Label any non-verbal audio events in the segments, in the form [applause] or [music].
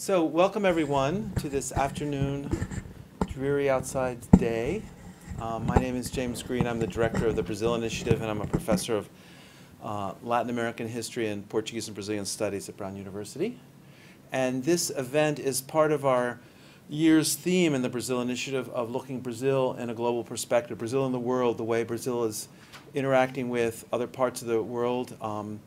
So, welcome everyone to this afternoon, dreary outside day. Um, my name is James Green. I'm the director of the Brazil Initiative, and I'm a professor of uh, Latin American history and Portuguese and Brazilian studies at Brown University. And this event is part of our year's theme in the Brazil Initiative of looking Brazil in a global perspective, Brazil in the world, the way Brazil is interacting with other parts of the world. Um,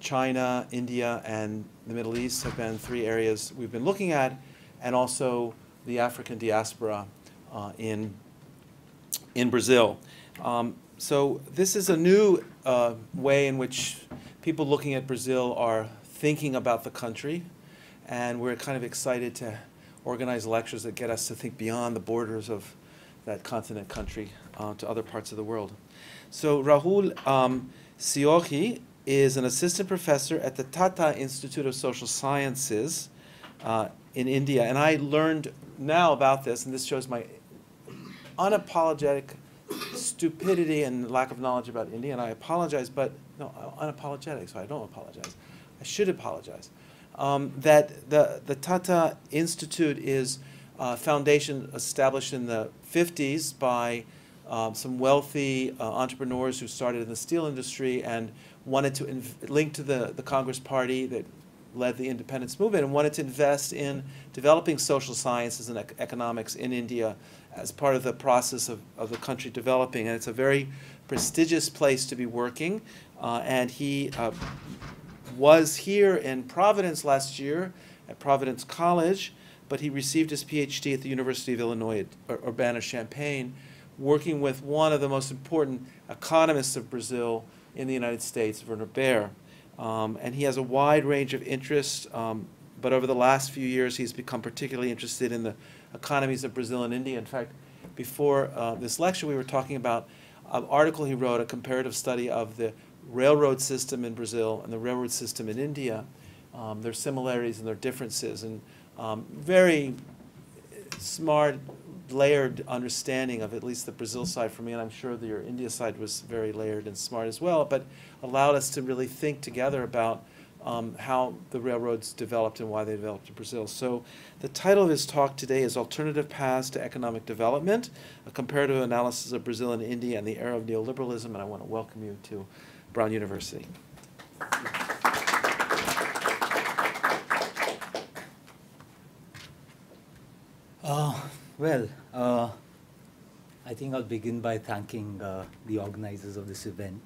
China, India, and the Middle East have been three areas we've been looking at, and also the African diaspora uh, in, in Brazil. Um, so this is a new uh, way in which people looking at Brazil are thinking about the country, and we're kind of excited to organize lectures that get us to think beyond the borders of that continent country uh, to other parts of the world. So Rahul um, Sirohi is an assistant professor at the Tata Institute of Social Sciences uh, in India. And I learned now about this, and this shows my unapologetic stupidity and lack of knowledge about India. And I apologize, but no, unapologetic, so I don't apologize. I should apologize. Um, that the, the Tata Institute is a foundation established in the 50s by um, some wealthy uh, entrepreneurs who started in the steel industry and wanted to link to the, the Congress Party that led the independence movement and wanted to invest in developing social sciences and ec economics in India as part of the process of, of the country developing. And it's a very prestigious place to be working. Uh, and he uh, was here in Providence last year at Providence College, but he received his PhD at the University of Illinois at Urbana-Champaign, working with one of the most important economists of Brazil, in the United States, Werner Baer. Um, and he has a wide range of interests, um, but over the last few years, he's become particularly interested in the economies of Brazil and India. In fact, before uh, this lecture, we were talking about an article he wrote, a comparative study of the railroad system in Brazil and the railroad system in India, um, their similarities and their differences, and um, very smart layered understanding of at least the Brazil side for me, and I'm sure the, your India side was very layered and smart as well, but allowed us to really think together about um, how the railroads developed and why they developed in Brazil. So the title of his talk today is Alternative Paths to Economic Development, a comparative analysis of Brazil and India and the era of neoliberalism, and I want to welcome you to Brown University. Uh, well, think I'll begin by thanking uh, the organizers of this event.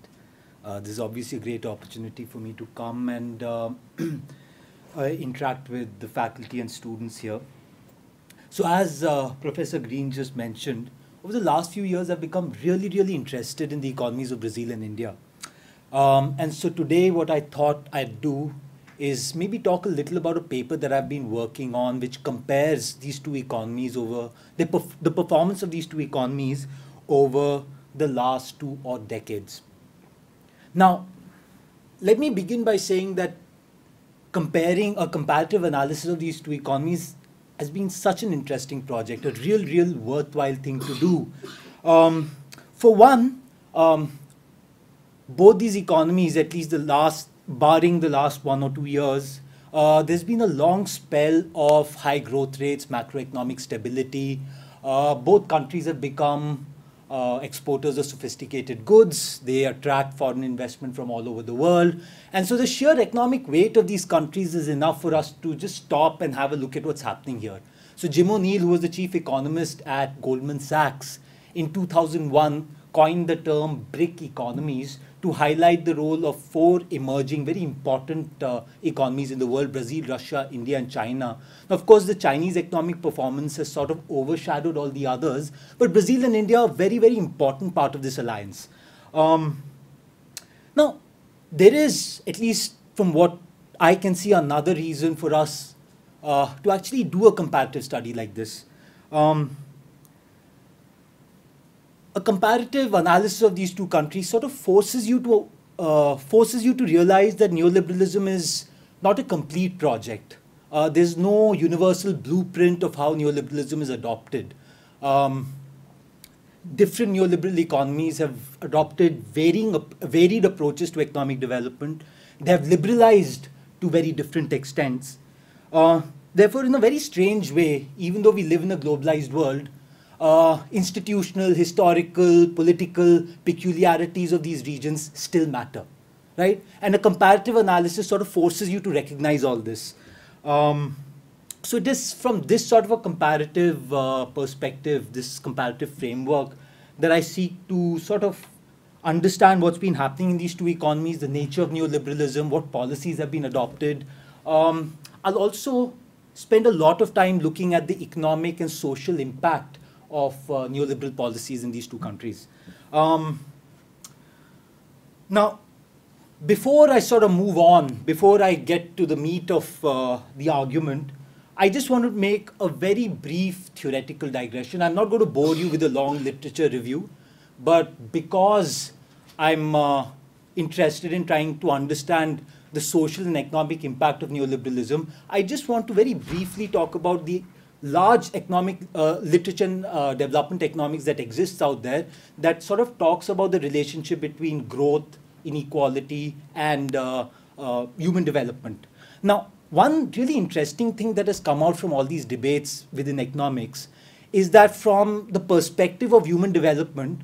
Uh, this is obviously a great opportunity for me to come and uh, [clears throat] uh, interact with the faculty and students here. So as uh, Professor Green just mentioned, over the last few years I've become really, really interested in the economies of Brazil and India. Um, and so today what I thought I'd do is maybe talk a little about a paper that I've been working on, which compares these two economies over the, perf the performance of these two economies over the last two or decades. Now, let me begin by saying that comparing a comparative analysis of these two economies has been such an interesting project, a real, real worthwhile thing to do. Um, for one, um, both these economies, at least the last barring the last one or two years, uh, there's been a long spell of high growth rates, macroeconomic stability. Uh, both countries have become uh, exporters of sophisticated goods. They attract foreign investment from all over the world. And so the sheer economic weight of these countries is enough for us to just stop and have a look at what's happening here. So Jim O'Neill, who was the chief economist at Goldman Sachs, in 2001 coined the term BRIC economies to highlight the role of four emerging, very important uh, economies in the world Brazil, Russia, India, and China. Now, of course, the Chinese economic performance has sort of overshadowed all the others, but Brazil and India are a very, very important part of this alliance. Um, now, there is, at least from what I can see, another reason for us uh, to actually do a comparative study like this. Um, a comparative analysis of these two countries sort of forces you to uh, forces you to realize that neoliberalism is not a complete project. Uh, there's no universal blueprint of how neoliberalism is adopted. Um, different neoliberal economies have adopted varying, varied approaches to economic development. They have liberalized to very different extents. Uh, therefore, in a very strange way, even though we live in a globalized world, uh, institutional, historical, political peculiarities of these regions still matter, right? And a comparative analysis sort of forces you to recognize all this. Um, so it is from this sort of a comparative uh, perspective, this comparative framework, that I seek to sort of understand what's been happening in these two economies, the nature of neoliberalism, what policies have been adopted. Um, I'll also spend a lot of time looking at the economic and social impact of uh, neoliberal policies in these two countries. Um, now, before I sort of move on, before I get to the meat of uh, the argument, I just want to make a very brief theoretical digression. I'm not going to bore you with a long literature review, but because I'm uh, interested in trying to understand the social and economic impact of neoliberalism, I just want to very briefly talk about the large economic uh, literature and uh, development economics that exists out there that sort of talks about the relationship between growth, inequality, and uh, uh, human development. Now, one really interesting thing that has come out from all these debates within economics is that from the perspective of human development,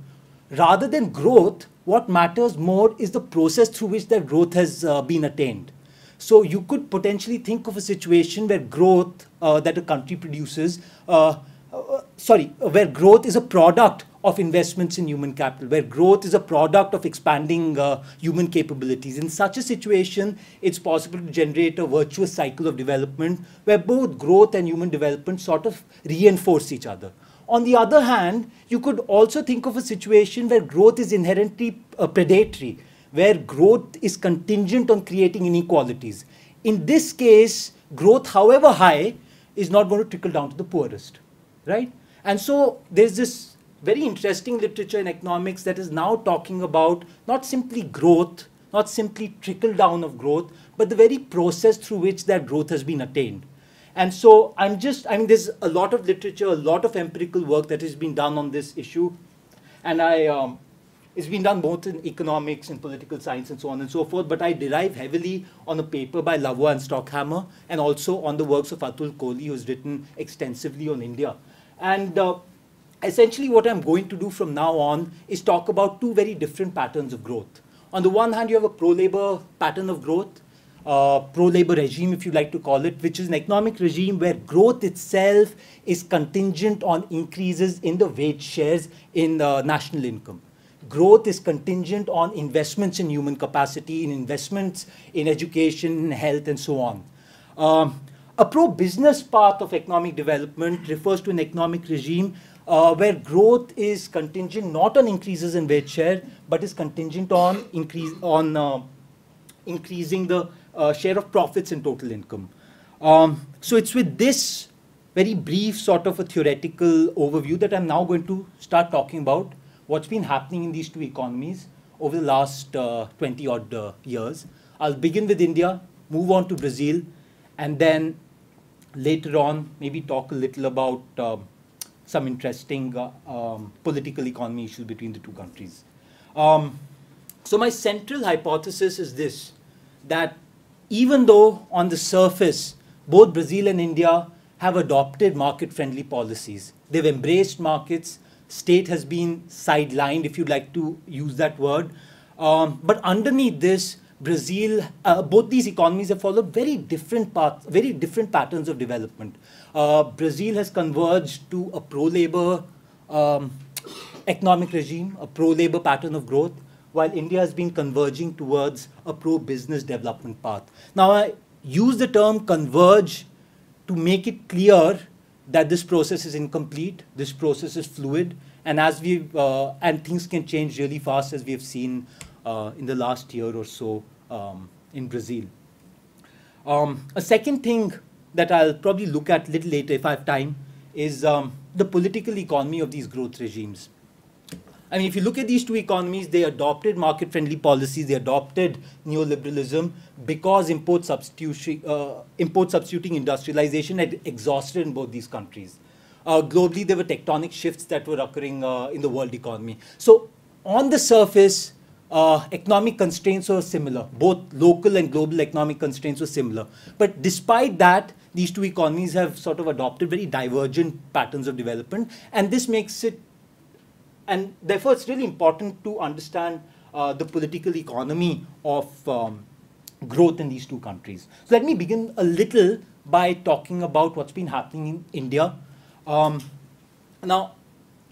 rather than growth, what matters more is the process through which that growth has uh, been attained. So you could potentially think of a situation where growth that a country produces, uh, uh, sorry, where growth is a product of investments in human capital, where growth is a product of expanding uh, human capabilities. In such a situation, it's possible to generate a virtuous cycle of development where both growth and human development sort of reinforce each other. On the other hand, you could also think of a situation where growth is inherently uh, predatory, where growth is contingent on creating inequalities. In this case, growth, however high, is not going to trickle down to the poorest, right? And so there's this very interesting literature in economics that is now talking about not simply growth, not simply trickle down of growth, but the very process through which that growth has been attained. And so I'm just, I mean, there's a lot of literature, a lot of empirical work that has been done on this issue. And I, um, it's been done both in economics and political science and so on and so forth, but I derive heavily on a paper by Lavoie and Stockhammer and also on the works of Atul Kohli, who's written extensively on India. And uh, essentially what I'm going to do from now on is talk about two very different patterns of growth. On the one hand, you have a pro-labor pattern of growth, uh, pro-labor regime, if you like to call it, which is an economic regime where growth itself is contingent on increases in the wage shares in uh, national income growth is contingent on investments in human capacity, in investments in education, in health, and so on. Um, a pro-business path of economic development refers to an economic regime uh, where growth is contingent not on increases in wage share, but is contingent on increase on uh, increasing the uh, share of profits in total income. Um, so it's with this very brief sort of a theoretical overview that I'm now going to start talking about what's been happening in these two economies over the last uh, 20 odd uh, years. I'll begin with India, move on to Brazil, and then later on maybe talk a little about uh, some interesting uh, um, political economy issues between the two countries. Um, so my central hypothesis is this, that even though on the surface both Brazil and India have adopted market-friendly policies, they've embraced markets, state has been sidelined, if you'd like to use that word. Um, but underneath this, Brazil, uh, both these economies have followed very different paths, very different patterns of development. Uh, Brazil has converged to a pro-labor um, economic regime, a pro-labor pattern of growth, while India has been converging towards a pro-business development path. Now, I use the term converge to make it clear that this process is incomplete, this process is fluid, and as we uh, and things can change really fast, as we have seen uh, in the last year or so um, in Brazil. Um, a second thing that I'll probably look at a little later if I have time is um, the political economy of these growth regimes. I mean, if you look at these two economies, they adopted market-friendly policies, they adopted neoliberalism because import, substitution, uh, import substituting industrialization had exhausted in both these countries. Uh, globally, there were tectonic shifts that were occurring uh, in the world economy. So on the surface, uh, economic constraints were similar. Both local and global economic constraints were similar. But despite that, these two economies have sort of adopted very divergent patterns of development, and this makes it, and therefore it's really important to understand uh, the political economy of um, growth in these two countries. So let me begin a little by talking about what's been happening in India. Um, now,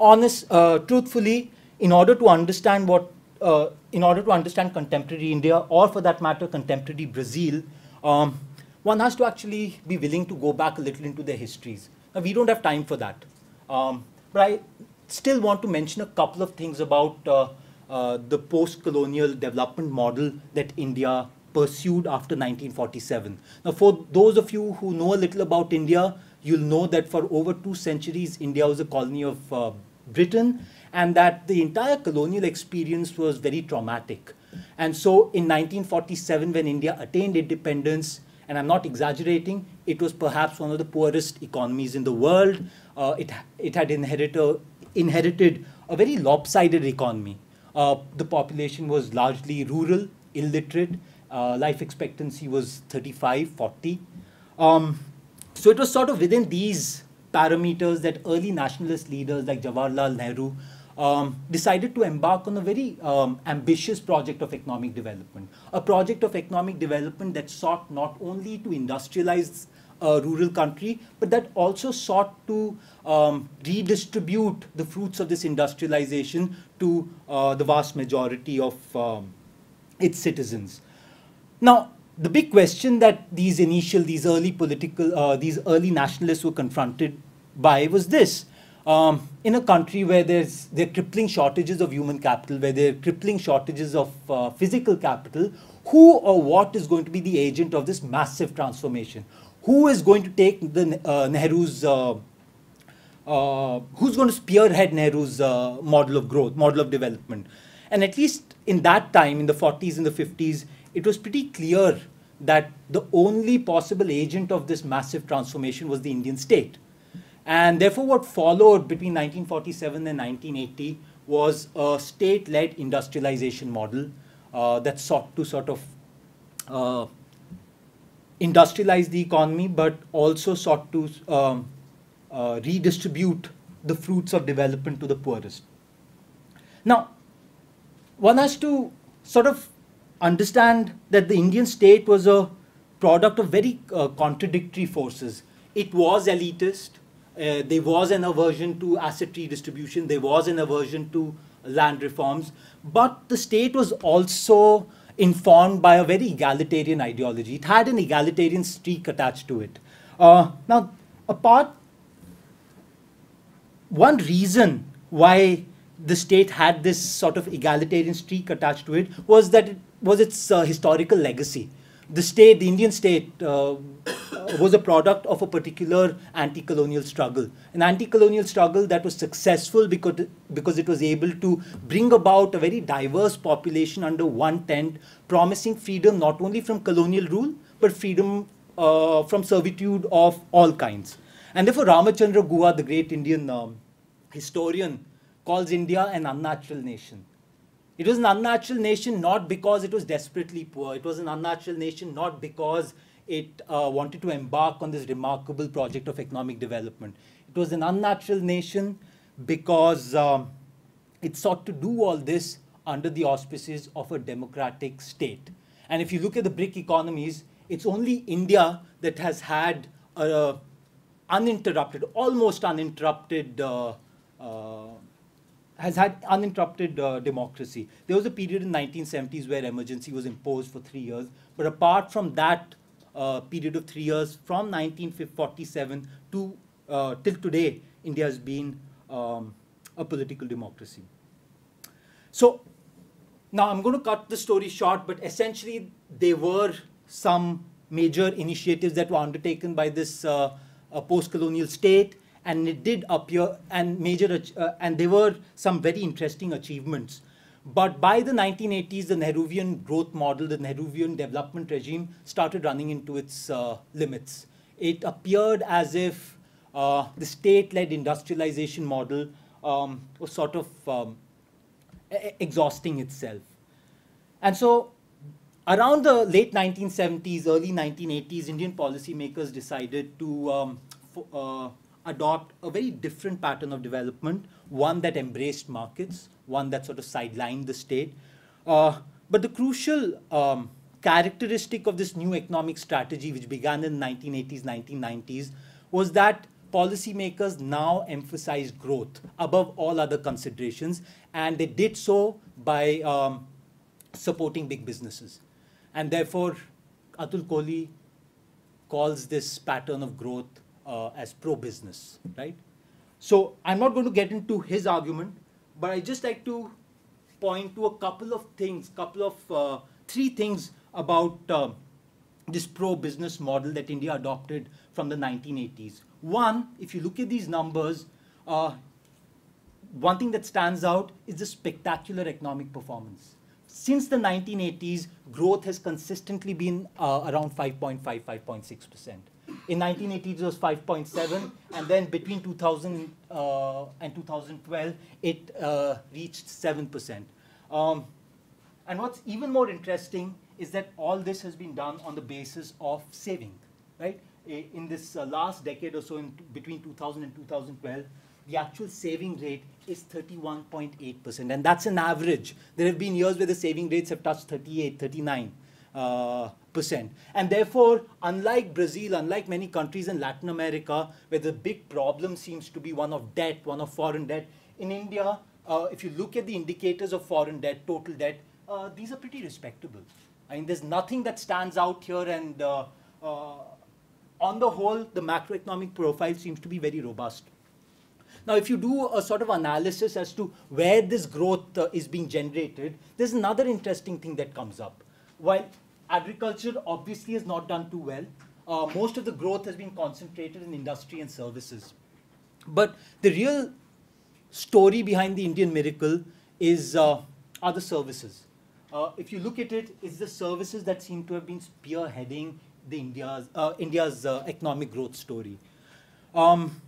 honest, uh, truthfully, in order to understand what, uh, in order to understand contemporary India, or for that matter, contemporary Brazil, um, one has to actually be willing to go back a little into their histories. Now, we don't have time for that. Um, but I still want to mention a couple of things about uh, uh, the post-colonial development model that India pursued after 1947. Now, for those of you who know a little about India, you'll know that for over two centuries, India was a colony of uh, Britain, and that the entire colonial experience was very traumatic. And so, in 1947, when India attained independence, and I'm not exaggerating, it was perhaps one of the poorest economies in the world. Uh, it, it had inherited, inherited a very lopsided economy. Uh, the population was largely rural, illiterate, uh, life expectancy was 35, 40. Um, so it was sort of within these parameters that early nationalist leaders like Jawaharlal Nehru um, decided to embark on a very um, ambitious project of economic development. A project of economic development that sought not only to industrialize a rural country, but that also sought to um, redistribute the fruits of this industrialization to uh, the vast majority of um, its citizens. Now, the big question that these initial, these early political, uh, these early nationalists were confronted by was this. Um, in a country where there's there are crippling shortages of human capital, where there are crippling shortages of uh, physical capital, who or what is going to be the agent of this massive transformation? Who is going to take the uh, Nehru's uh, uh, who's going to spearhead Nehru's uh, model of growth, model of development? And at least in that time, in the 40s and the 50s, it was pretty clear that the only possible agent of this massive transformation was the Indian state. And therefore, what followed between 1947 and 1980 was a state led industrialization model uh, that sought to sort of uh, industrialize the economy, but also sought to um, uh, redistribute the fruits of development to the poorest. Now, one has to sort of understand that the Indian state was a product of very uh, contradictory forces. It was elitist. Uh, there was an aversion to asset redistribution. There was an aversion to land reforms. But the state was also informed by a very egalitarian ideology. It had an egalitarian streak attached to it. Uh, now, apart, one reason why the state had this sort of egalitarian streak attached to it was that it was its uh, historical legacy. The state, the Indian state, uh, was a product of a particular anti-colonial struggle, an anti-colonial struggle that was successful because because it was able to bring about a very diverse population under one tent, promising freedom not only from colonial rule but freedom uh, from servitude of all kinds. And therefore, Ramachandra Guha, the great Indian um, historian, calls India an unnatural nation. It was an unnatural nation not because it was desperately poor. It was an unnatural nation not because it uh, wanted to embark on this remarkable project of economic development. It was an unnatural nation because um, it sought to do all this under the auspices of a democratic state. And if you look at the BRIC economies, it's only India that has had a uninterrupted, almost uninterrupted uh, uh, has had uninterrupted uh, democracy. There was a period in 1970s where emergency was imposed for three years, but apart from that uh, period of three years, from 1947 to uh, till today, India has been um, a political democracy. So now I'm going to cut the story short, but essentially there were some major initiatives that were undertaken by this uh, post-colonial state and it did appear and major uh, and there were some very interesting achievements. But by the 1980s the nehruvian growth model the nehruvian development regime started running into its uh, limits. It appeared as if uh, the state-led industrialization model um, was sort of um, exhausting itself. And so around the late 1970s, early 1980s, Indian policymakers decided to um, uh, adopt a very different pattern of development, one that embraced markets, one that sort of sidelined the state. Uh, but the crucial um, characteristic of this new economic strategy, which began in the 1980s, 1990s, was that policymakers now emphasize growth above all other considerations, and they did so by um, supporting big businesses. And therefore, Atul Kohli calls this pattern of growth uh, as pro-business, right? So I'm not going to get into his argument, but I just like to point to a couple of things, couple of uh, three things about uh, this pro-business model that India adopted from the 1980s. One, if you look at these numbers, uh, one thing that stands out is the spectacular economic performance. Since the 1980s, growth has consistently been uh, around 5.5, 5.6%. In 1980s, it was 5.7, and then between 2000 uh, and 2012, it uh, reached 7%. Um, and what's even more interesting is that all this has been done on the basis of saving, right? In this uh, last decade or so, in between 2000 and 2012, the actual saving rate is 31.8%, and that's an average. There have been years where the saving rates have touched 38, 39. Uh, percent. And therefore, unlike Brazil, unlike many countries in Latin America, where the big problem seems to be one of debt, one of foreign debt, in India, uh, if you look at the indicators of foreign debt, total debt, uh, these are pretty respectable. I mean, there's nothing that stands out here, and uh, uh, on the whole, the macroeconomic profile seems to be very robust. Now, if you do a sort of analysis as to where this growth uh, is being generated, there's another interesting thing that comes up. While agriculture obviously has not done too well, uh, most of the growth has been concentrated in industry and services. But the real story behind the Indian miracle is uh, are the services. Uh, if you look at it, it's the services that seem to have been spearheading the India's, uh, India's uh, economic growth story. Um,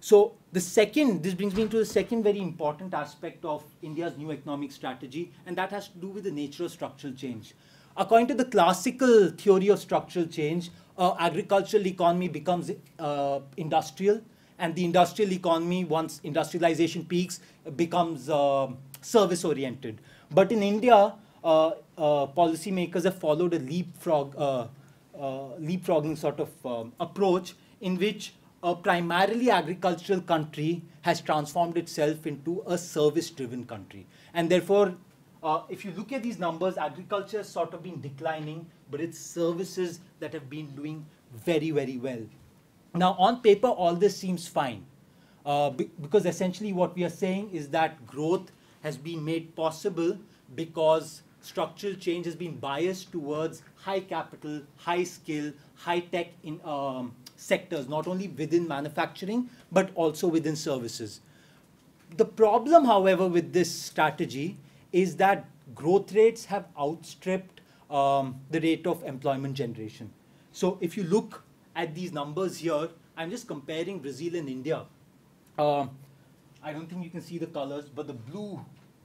so the second, this brings me to the second very important aspect of India's new economic strategy, and that has to do with the nature of structural change. According to the classical theory of structural change, uh, agricultural economy becomes uh, industrial, and the industrial economy, once industrialization peaks, becomes uh, service-oriented. But in India, uh, uh, policymakers have followed a leapfrog, uh, leapfrogging sort of um, approach in which a primarily agricultural country has transformed itself into a service-driven country. And therefore, uh, if you look at these numbers, agriculture has sort of been declining, but it's services that have been doing very, very well. Now, on paper, all this seems fine, uh, be because essentially what we are saying is that growth has been made possible because structural change has been biased towards high capital, high skill, high tech in um, sectors, not only within manufacturing, but also within services. The problem, however, with this strategy is that growth rates have outstripped um, the rate of employment generation. So if you look at these numbers here, I'm just comparing Brazil and India. Uh, I don't think you can see the colors, but the blue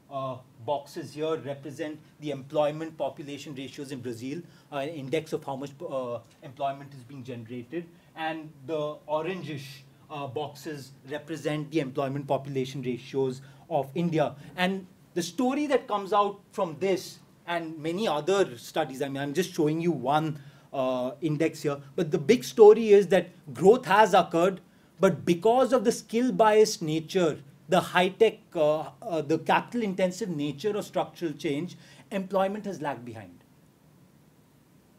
uh, boxes here represent the employment population ratios in Brazil, uh, an index of how much uh, employment is being generated and the orangish uh, boxes represent the employment population ratios of India. And the story that comes out from this and many other studies, I mean, I'm just showing you one uh, index here, but the big story is that growth has occurred, but because of the skill biased nature, the high tech, uh, uh, the capital intensive nature of structural change, employment has lagged behind.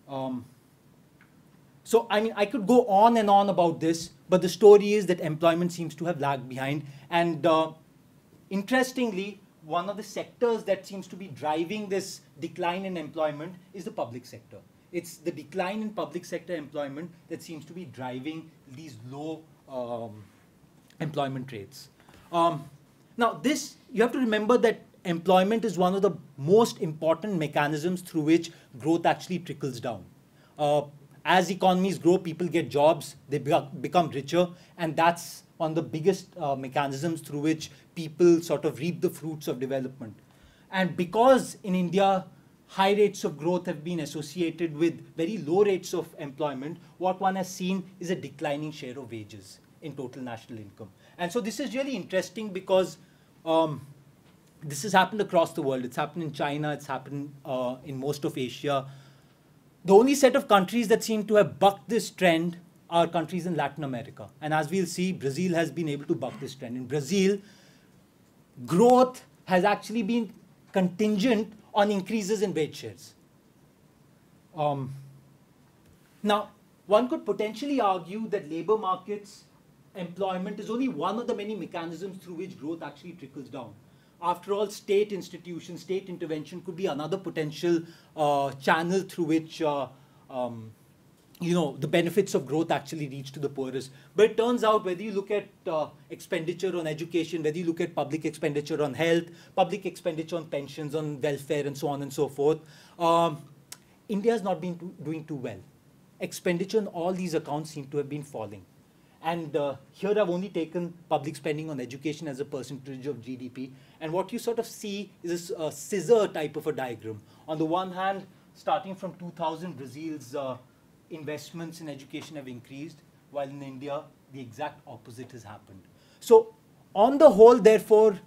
Um, so, I mean, I could go on and on about this, but the story is that employment seems to have lagged behind. And uh, interestingly, one of the sectors that seems to be driving this decline in employment is the public sector. It's the decline in public sector employment that seems to be driving these low um, employment rates. Um, now, this, you have to remember that employment is one of the most important mechanisms through which growth actually trickles down. Uh, as economies grow, people get jobs, they be become richer, and that's of the biggest uh, mechanisms through which people sort of reap the fruits of development. And because in India, high rates of growth have been associated with very low rates of employment, what one has seen is a declining share of wages in total national income. And so this is really interesting because um, this has happened across the world. It's happened in China, it's happened uh, in most of Asia. The only set of countries that seem to have bucked this trend are countries in Latin America. And as we'll see, Brazil has been able to buck this trend. In Brazil, growth has actually been contingent on increases in wage shares. Um, now, one could potentially argue that labor markets employment is only one of the many mechanisms through which growth actually trickles down. After all, state institutions, state intervention could be another potential uh, channel through which uh, um, you know the benefits of growth actually reach to the poorest. But it turns out whether you look at uh, expenditure on education, whether you look at public expenditure on health, public expenditure on pensions, on welfare, and so on and so forth, um, India has not been doing too well. Expenditure on all these accounts seem to have been falling. And uh, here I've only taken public spending on education as a percentage of GDP. And what you sort of see is a, scissor type of a diagram. On the one hand, starting from 2000, Brazil's uh, investments in education have increased, while in India, the exact opposite has happened. So on the whole, therefore,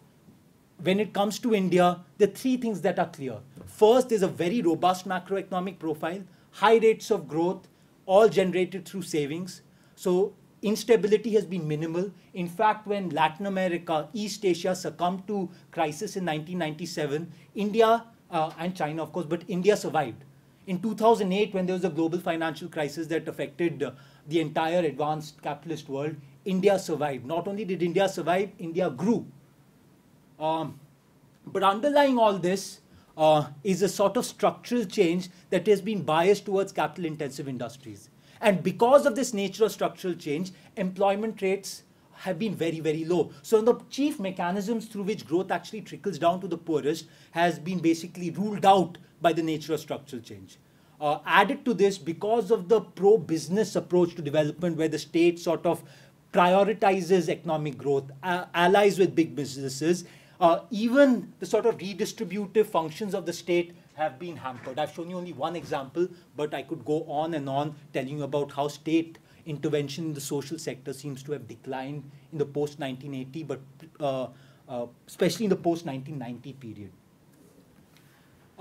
when it comes to India, the three things that are clear. First, there's a very robust macroeconomic profile, high rates of growth, all generated through savings. So instability has been minimal. In fact, when Latin America, East Asia succumbed to crisis in 1997, India uh, and China, of course, but India survived. In 2008, when there was a global financial crisis that affected uh, the entire advanced capitalist world, India survived. Not only did India survive, India grew. Um, but underlying all this uh, is a sort of structural change that has been biased towards capital intensive industries. And because of this nature of structural change, employment rates have been very, very low. So the chief mechanisms through which growth actually trickles down to the poorest has been basically ruled out by the nature of structural change. Uh, added to this, because of the pro-business approach to development where the state sort of prioritizes economic growth, uh, allies with big businesses, uh, even the sort of redistributive functions of the state have been hampered. I've shown you only one example, but I could go on and on telling you about how state intervention in the social sector seems to have declined in the post-1980, but uh, uh, especially in the post-1990 period.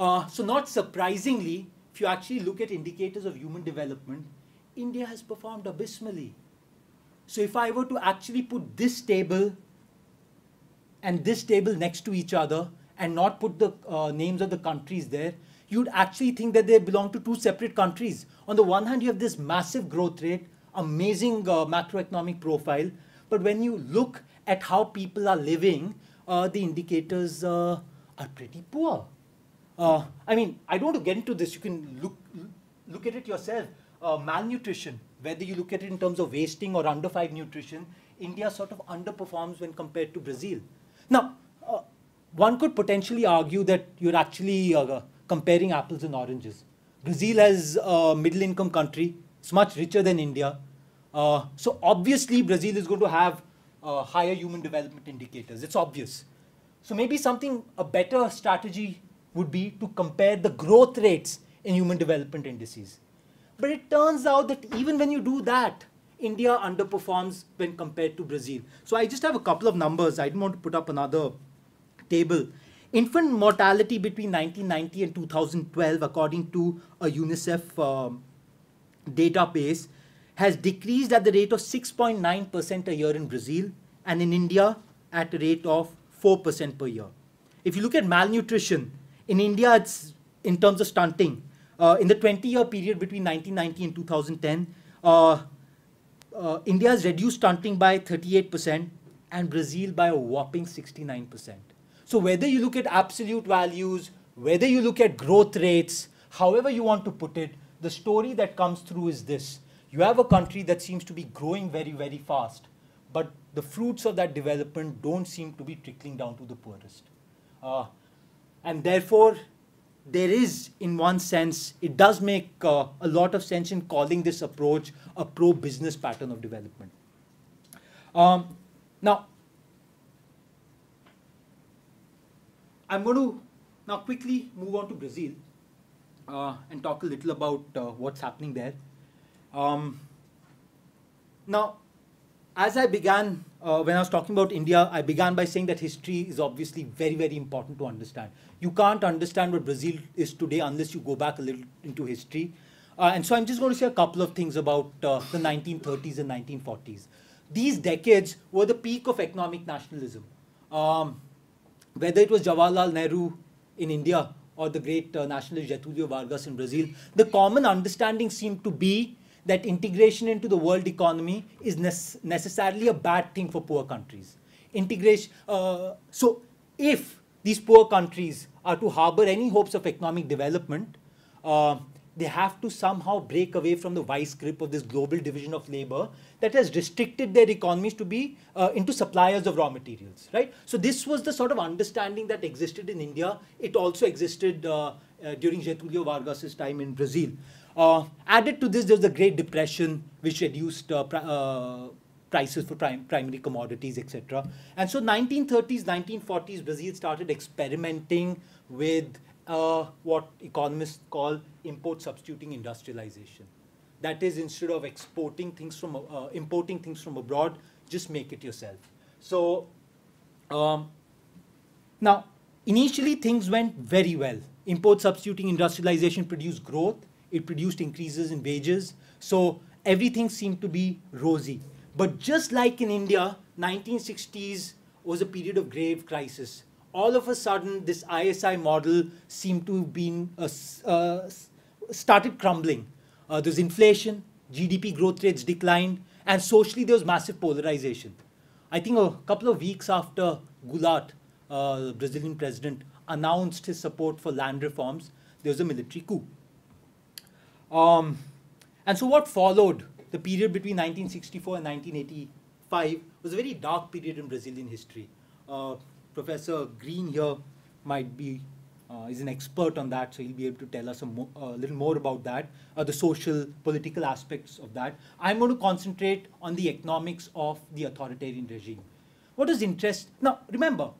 Uh, so not surprisingly, if you actually look at indicators of human development, India has performed abysmally. So if I were to actually put this table and this table next to each other, and not put the uh, names of the countries there, you'd actually think that they belong to two separate countries. On the one hand, you have this massive growth rate, amazing uh, macroeconomic profile, but when you look at how people are living, uh, the indicators uh, are pretty poor. Uh, I mean, I don't want to get into this. You can look look at it yourself. Uh, malnutrition, whether you look at it in terms of wasting or under five nutrition, India sort of underperforms when compared to Brazil. Now, one could potentially argue that you're actually uh, comparing apples and oranges. Brazil has a middle income country, it's much richer than India. Uh, so obviously Brazil is going to have uh, higher human development indicators. It's obvious. So maybe something, a better strategy would be to compare the growth rates in human development indices. But it turns out that even when you do that, India underperforms when compared to Brazil. So I just have a couple of numbers. I didn't want to put up another table. Infant mortality between 1990 and 2012, according to a UNICEF um, database, has decreased at the rate of 6.9% a year in Brazil and in India at a rate of 4% per year. If you look at malnutrition, in India, it's in terms of stunting. Uh, in the 20 year period between 1990 and 2010, uh, uh, India has reduced stunting by 38% and Brazil by a whopping 69%. So whether you look at absolute values, whether you look at growth rates, however you want to put it, the story that comes through is this. You have a country that seems to be growing very, very fast, but the fruits of that development don't seem to be trickling down to the poorest. Uh, and therefore, there is, in one sense, it does make uh, a lot of sense in calling this approach a pro-business pattern of development. Um, now, I'm going to now quickly move on to Brazil. uh, and talk a little about uh, what's happening there. Um, now, as I began, uh, when I was talking about India, I began by saying that history is obviously very, very important to understand. You can't understand what Brazil is today unless you go back a little into history. Uh, and so I'm just going to say a couple of things about uh, the 1930s and 1940s. These decades were the peak of economic nationalism. Um, whether it was Jawaharlal Nehru in India or the great uh, nationalist Getulio Vargas in Brazil, the common understanding seemed to be that integration into the world economy is ne- necessarily a bad thing for poor countries. Integration. Uh, so, if these poor countries are to harbor any hopes of economic development, uh, they have to somehow break away from the vice grip of this global division of labor that has restricted their economies to be uh, into suppliers of raw materials, right? So this was the sort of understanding that existed in India. It also existed uh, uh, during Getulio Vargas's time in Brazil. Uh, added to this, there was the Great Depression, which reduced uh, uh, prices for prim- primary commodities, etc. And so 1930s, 1940s, Brazil started experimenting with uh, what economists call import substituting industrialization. That is, instead of exporting things from, uh, importing things from abroad, just make it yourself. So, um, now, initially things went very well. Import substituting industrialization produced growth, it produced increases in wages, so everything seemed to be rosy. But just like in India, 1960s was a period of grave crisis all of a sudden this ISI model seemed to have been uh, uh, started crumbling. Uh, was inflation, GDP growth rates declined, and socially there was massive polarization. I think a couple of weeks after Goulart, uh, the Brazilian president, announced his support for land reforms, there was a military coup. Um, and so what followed, the period between 1964 and 1985, was a very dark period in Brazilian history. Uh, Professor Green here might be uh, is an expert on that, so he'll be able to tell us a mo- little more about that, uh, the social, political aspects of that. I'm going to concentrate on the economics of the authoritarian regime. What is interest? Now, remember,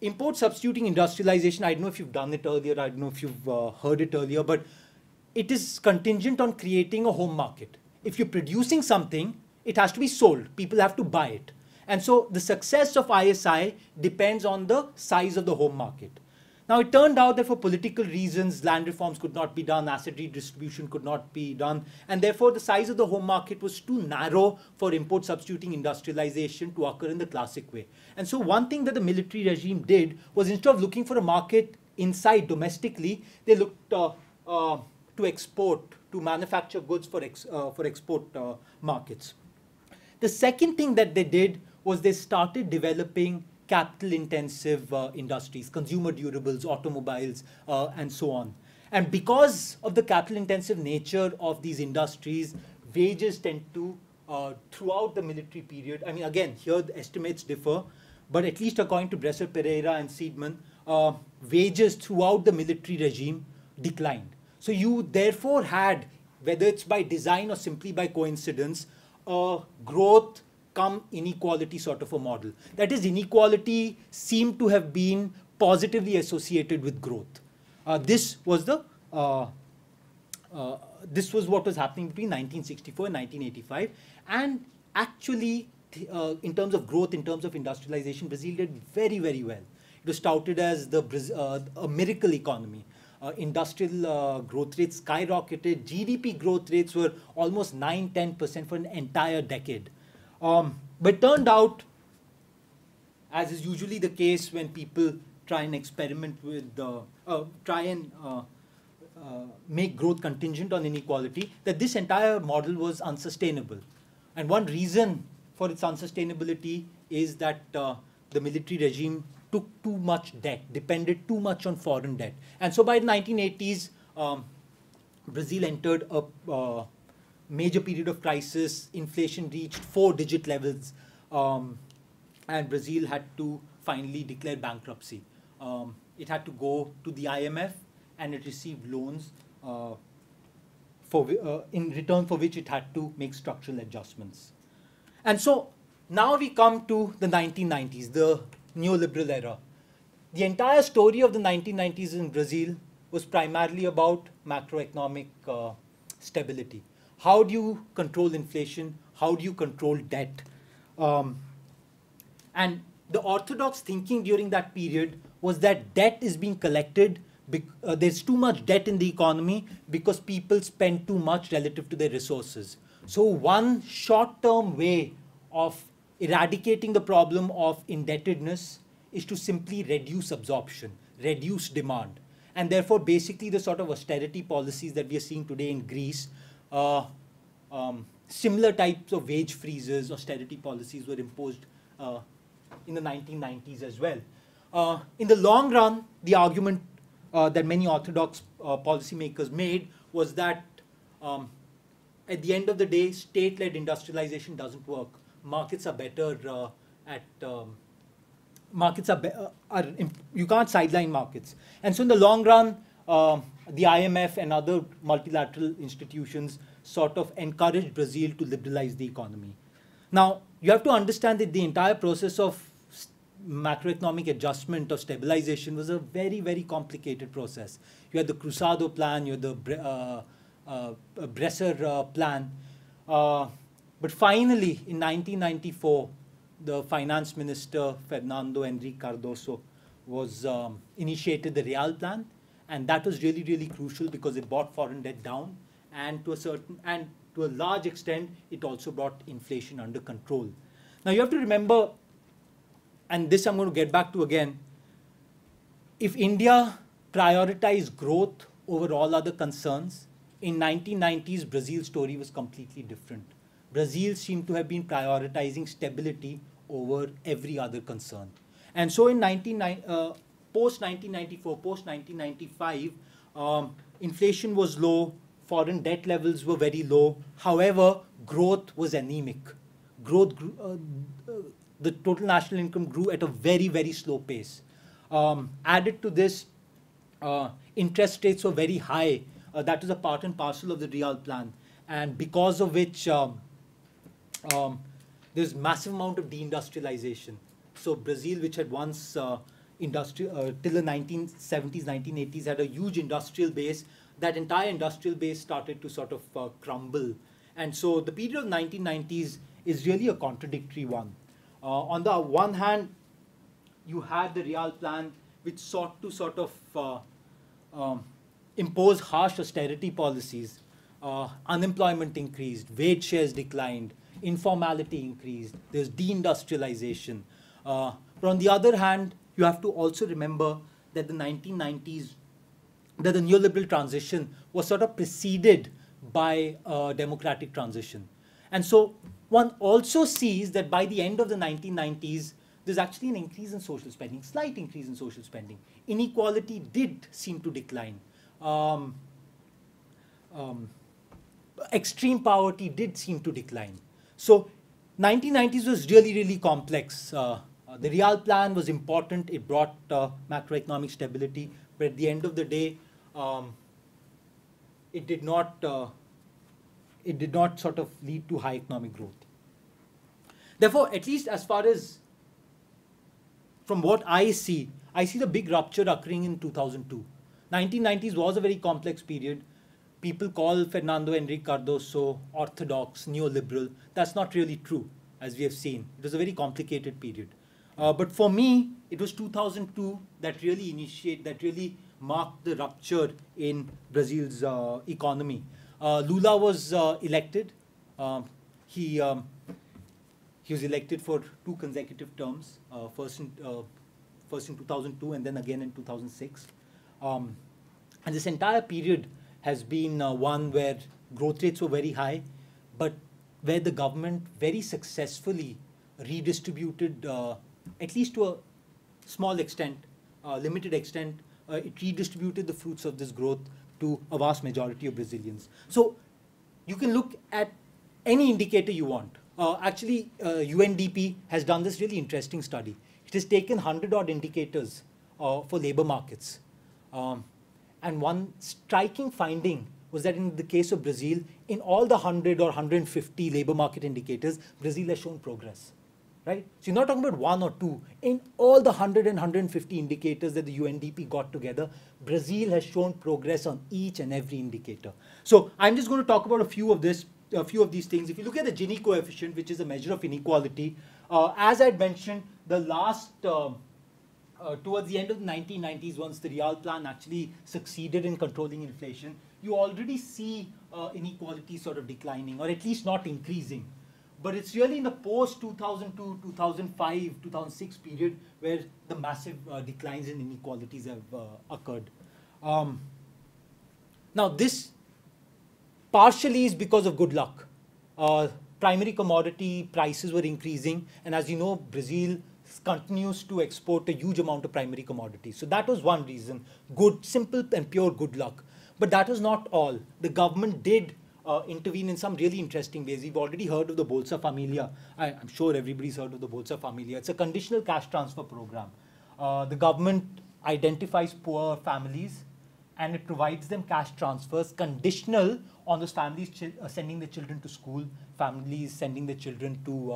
import substituting industrialization. I don't know if you've done it earlier. I don't know if you've uh, heard it earlier, but it is contingent on creating a home market. If you're producing something, it has to be sold. People have to buy it. And so the success of ISI depends on the size of the home market. Now, it turned out that for political reasons, land reforms could not be done, asset redistribution could not be done, and therefore the size of the home market was too narrow for import substituting industrialization to occur in the classic way. And so, one thing that the military regime did was instead of looking for a market inside domestically, they looked uh, uh, to export, to manufacture goods for, ex, uh, for export uh, markets. The second thing that they did was they started developing capital intensive uh, industries, consumer durables, automobiles, uh, and so on. And because of the capital intensive nature of these industries, wages tend to, uh, throughout the military period, I mean, again, here the estimates differ, but at least according to Bresser Pereira and Seidman, uh, wages throughout the military regime declined. So you therefore had, whether it's by design or simply by coincidence, a growth come inequality sort of a model. That is, inequality seemed to have been positively associated with growth. Uh, this was the uh, uh, this was what was happening between 1964 and 1985, and actually, uh, in terms of growth, in terms of industrialization, Brazil did very very well. It was touted as the uh, a miracle economy. Uh, industrial growth rates skyrocketed. GDP growth rates were almost 9 10% for an entire decade. Um, but turned out, as is usually the case when people try and experiment with, uh, uh, try and uh, uh, make growth contingent on inequality, that this entire model was unsustainable. And one reason for its unsustainability is that uh, the military regime took too much debt, depended too much on foreign debt. And so by the 1980s, um, Brazil entered a uh, major period of crisis, inflation reached four digit levels, um, and Brazil had to finally declare bankruptcy. Um, it had to go to the IMF and it received loans uh, for, uh, in return for which it had to make structural adjustments. And so now we come to the 1990s, the neoliberal era. The entire story of the 1990s in Brazil was primarily about macroeconomic uh, stability. How do you control inflation? How do you control debt? Um, and the orthodox thinking during that period was that debt is being collected. Uh, there's too much debt in the economy because people spend too much relative to their resources. So, one short term way of eradicating the problem of indebtedness is to simply reduce absorption, reduce demand. And therefore, basically, the sort of austerity policies that we are seeing today in Greece, uh, um, similar types of wage freezes, austerity policies were imposed uh, in the 1990s as well. Uh, in the long run, the argument uh, that many orthodox uh, policymakers made was that um, at the end of the day, state led industrialization doesn't work. Markets are better uh, at um, markets are, uh, are you can't sideline markets. And so in the long run, uh, the IMF and other multilateral institutions sort of encouraged Brazil to liberalize the economy. Now, you have to understand that the entire process of macroeconomic adjustment or stabilization was a very, very complicated process. You had the Cruzado plan, you had the uh, uh, Bresser uh, plan. But finally, in 1994, the finance minister, Fernando Henrique Cardoso, was um, initiated the Real plan. And that was really, really crucial because it brought foreign debt down. And to a certain, and to a large extent, it also brought inflation under control. Now you have to remember, and this I'm going to get back to again, if India prioritized growth over all other concerns, in 1990s, Brazil's story was completely different. Brazil seemed to have been prioritizing stability over every other concern. And so in 19, uh, post 1994, post 1995, um, inflation was low, foreign debt levels were very low. However, growth was anemic. Growth, grew, uh, the total national income grew at a very, very slow pace. Um, added to this, uh, interest rates were very high. Uh, that was a part and parcel of the real plan. And because of which, um, um, there's massive amount of deindustrialization. So Brazil, which had once uh, industri- uh, till the 1970s, 1980s, had a huge industrial base. That entire industrial base started to sort of uh, crumble. And so the period of 1990s is really a contradictory one. Uh, on the one hand, you had the Real Plan, which sought to sort of uh, um, impose harsh austerity policies. Uh, unemployment increased, wage shares declined, informality increased, there's deindustrialization. Uh, but on the other hand, you have to also remember that the 1990s, that the neoliberal transition was sort of preceded by a democratic transition. And so one also sees that by the end of the 1990s, there's actually an increase in social spending, slight increase in social spending. Inequality did seem to decline. Um, um, extreme poverty did seem to decline. So 1990s was really, really complex. Uh, uh, the Real Plan was important. It brought uh, macroeconomic stability. But at the end of the day, um, it did not uh, it did not sort of lead to high economic growth. Therefore, at least as far as from what I see, I see the big rupture occurring in 2002. 1990s was a very complex period people call Fernando Henrique Cardoso orthodox, neoliberal. That's not really true, as we have seen. It was a very complicated period. Uh, but for me, it was 2002 that really initiate, that really marked the rupture in Brazil's uh, economy. Uh, Lula was uh, elected. Um, he um, he was elected for two consecutive terms. Uh, first in uh, first in 2002 and then again in 2006. Um, and this entire period has been uh, one where growth rates were very high, but where the government very successfully redistributed, uh, at least to a small extent, uh, limited extent, uh, it redistributed the fruits of this growth to a vast majority of Brazilians. So you can look at any indicator you want. Uh, actually, UNDP uh, has done this really interesting study. It has taken 100 odd indicators for labor markets. Um, and one striking finding was that in the case of Brazil, in all the 100 or 150 labor market indicators, Brazil has shown progress. right? So you're not talking about one or two. In all the 100 and 150 indicators that the UNDP got together, Brazil has shown progress on each and every indicator. So I'm just going to talk about a few of this, a few of these things. If you look at the Gini coefficient, which is a measure of inequality, uh, as I mentioned, the last uh, uh, towards the end of the 1990s, once the Real plan actually succeeded in controlling inflation, you already see uh, inequality sort of declining, or at least not increasing. But it's really in the post 2002, 2005, 2006 period where the massive uh, declines in inequalities have uh, occurred. Um, now, this partially is because of good luck. Uh, primary commodity prices were increasing, and as you know, Brazil continues to export a huge amount of primary commodities. So that was one reason good, simple, and pure good luck. But that was not all. The government did uh, intervene in some really interesting ways. We've already heard of the Bolsa Familia. I, am sure everybody's heard of the Bolsa Familia. It's a conditional cash transfer program. Uh, the government identifies poor families and it provides them cash transfers conditional on those families uh, sending their children to school, families sending their children to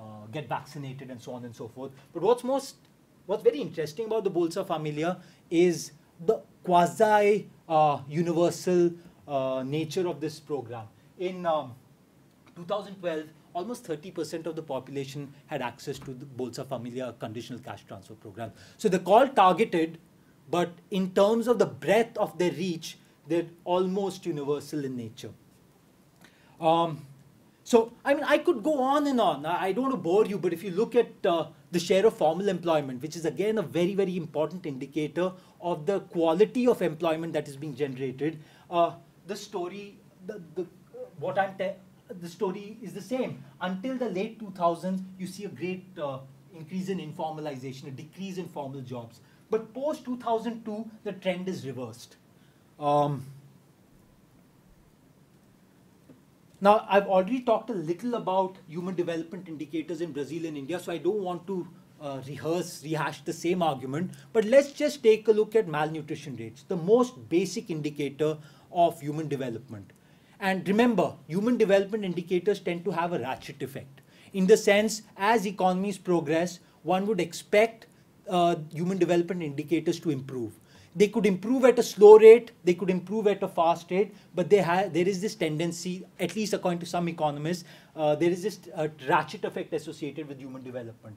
uh, get vaccinated and so on and so forth. But what's most, what's very interesting about the Bolsa Familia is the quasi uh, universal uh, nature of this program. In um, 2012, almost 30% of the population had access to the Bolsa Familia conditional cash transfer program. So they're called targeted, but in terms of the breadth of their reach, they're almost universal in nature. Um, so, I mean, I could go on and on. I don't want to bore you, but if you look at uh, the share of formal employment, which is again a very, very important indicator of the quality of employment that is being generated, uh, the story, the, the, what I'm the story is the same. Until the late 2000s, you see a great uh, increase in informalization, a decrease in formal jobs. But post 2002, the trend is reversed. Um, now, I've already talked a little about human development indicators in Brazil and India, so I don't want to uh, rehearse, rehash the same argument, but let's just take a look at malnutrition rates, the most basic indicator of human development. And remember, human development indicators tend to have a ratchet effect. In the sense, as economies progress, one would expect uh, human development indicators to improve. They could improve at a slow rate, they could improve at a fast rate, but there is this tendency, at least according to some economists, uh, there is this uh, ratchet effect associated with human development.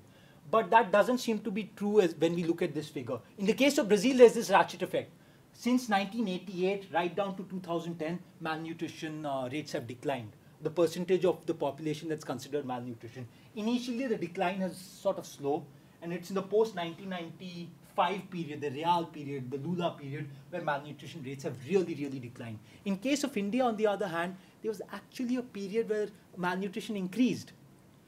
But that doesn't seem to be true as when we look at this figure. In the case of Brazil, there's this ratchet effect. Since 1988, right down to 2010, malnutrition uh, rates have declined. The percentage of the population that's considered malnutrition. Initially, the decline has sort of slow, and it's in the post 1995 period, the Real period, the Lula period, where malnutrition rates have really, really declined. In case of India, on the other hand, there was actually a period where malnutrition increased.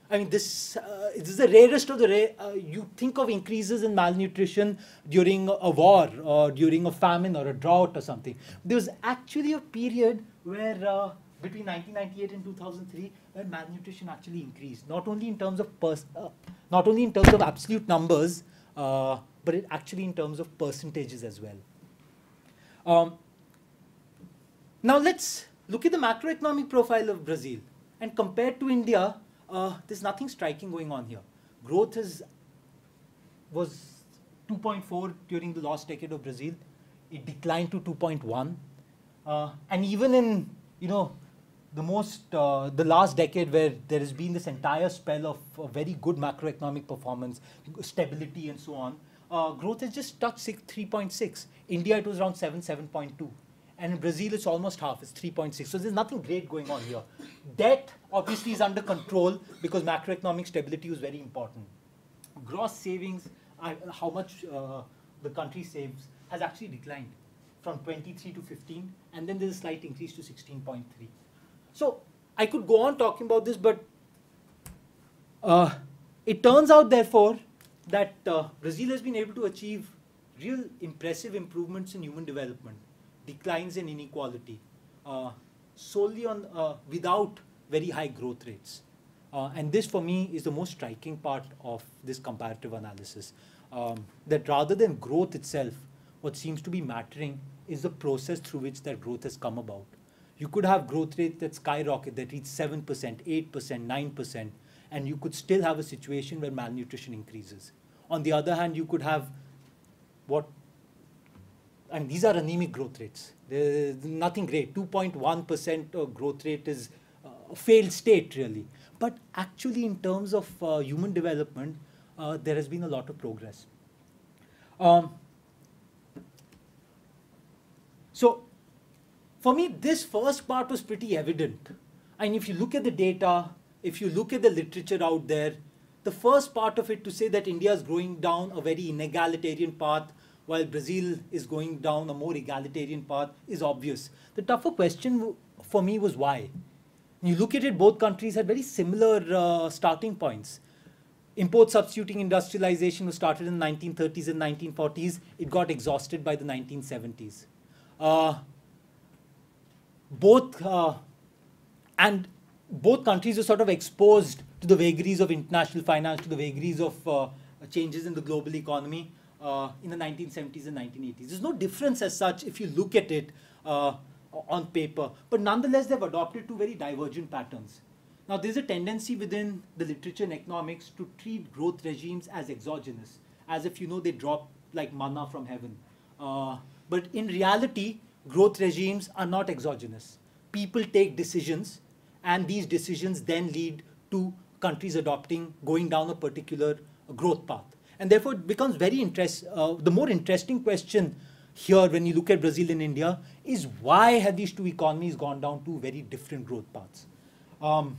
I mean, this, uh, this is the rarest of the rare. Uh, you think of increases in malnutrition during a war or during a famine or a drought or something. There was actually a period where, uh, between 1998 and 2003, where malnutrition actually increased, not only in terms of pers- uh, not only in terms of absolute numbers, uh, but it actually in terms of percentages as well. Um, now let's look at the macroeconomic profile of Brazil and compared to India uh, there's nothing striking going on here. Growth is, was 2.4 during the last decade of Brazil. It declined to 2.1. Uh, and even in, you know, the most, uh, the last decade where there has been this entire spell of, of very good macroeconomic performance, stability and so on, uh, growth has just touched 3.6. India, it was around 7, 7.2. And in Brazil, it's almost half, it's 3.6. So there's nothing great going on here. Debt, obviously, is under control because macroeconomic stability is very important. Gross savings, uh, how much uh, the country saves, has actually declined from 23 to 15, and then there's a slight increase to 16.3. So I could go on talking about this, but uh, it turns out, therefore, that uh, Brazil has been able to achieve real impressive improvements in human development declines in inequality uh, solely on uh, without very high growth rates. Uh, and this, for me, is the most striking part of this comparative analysis. Um, that rather than growth itself, what seems to be mattering is the process through which that growth has come about. You could have growth rate that skyrocket, that reach 7%, 8%, 9%, and you could still have a situation where malnutrition increases. On the other hand, you could have what mean, these are anemic growth rates. There's nothing great. 2.1% growth rate is uh, a failed state, really. But actually, in terms of uh, human development, uh, there has been a lot of progress. Um, so, for me, this first part was pretty evident. And if you look at the data, if you look at the literature out there, the first part of it to say that India is going down a very inegalitarian path while Brazil is going down a more egalitarian path is obvious. The tougher question for me was why. You look at it, both countries had very similar uh, starting points. Import substituting industrialization was started in the 1930s and 1940s. It got exhausted by the 1970s. Uh, both uh, and both countries were sort of exposed to the vagaries of international finance, to the vagaries of uh, changes in the global economy uh, in the 1970s and 1980s. There's no difference as such if you look at it uh, on paper, but nonetheless, they've adopted two very divergent patterns. Now, there's a tendency within the literature and economics to treat growth regimes as exogenous, as if you know they drop like manna from heaven. Uh, but in reality, growth regimes are not exogenous. People take decisions, and these decisions then lead to countries adopting, going down a particular growth path. And therefore, it becomes very interesting. Uh, the more interesting question here, when you look at Brazil and India, is why have these two economies gone down two very different growth paths? Um,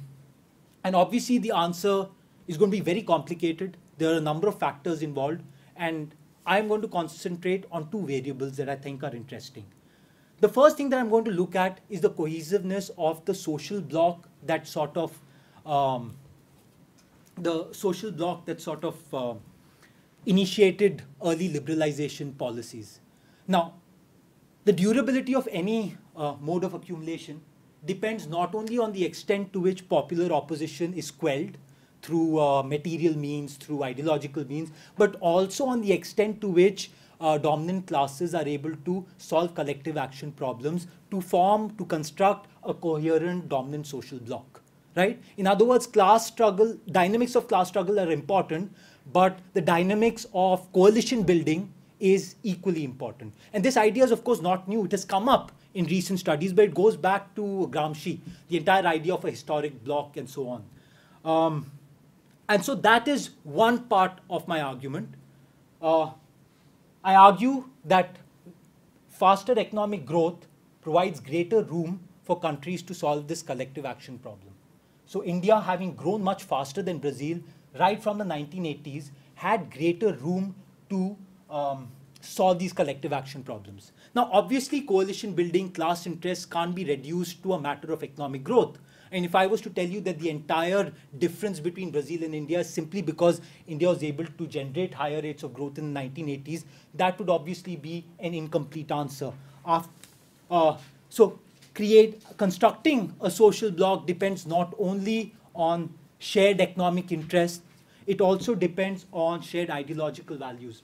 and obviously, the answer is going to be very complicated. There are a number of factors involved, and I'm going to concentrate on two variables that I think are interesting. The first thing that I'm going to look at is the cohesiveness of the social bloc that sort of um, the social bloc that sort of uh, initiated early liberalization policies. Now, the durability of any uh, mode of accumulation depends not only on the extent to which popular opposition is quelled through uh, material means, through ideological means, but also on the extent to which uh, dominant classes are able to solve collective action problems to form, to construct a coherent dominant social bloc. Right? In other words, class struggle, dynamics of class struggle are important, but the dynamics of coalition building is equally important. And this idea is, of course, not new. It has come up in recent studies, but it goes back to Gramsci, the entire idea of a historic bloc and so on. Um, and so that is one part of my argument. Uh, I argue that faster economic growth provides greater room for countries to solve this collective action problem. So India, having grown much faster than Brazil, right from the 1980s, had greater room to um, solve these collective action problems. Now, obviously, coalition building class interests can't be reduced to a matter of economic growth. And if I was to tell you that the entire difference between Brazil and India is simply because India was able to generate higher rates of growth in the 1980s, that would obviously be an incomplete answer. Uh, so, create constructing a social bloc depends not only on shared economic interests, it also depends on shared ideological values.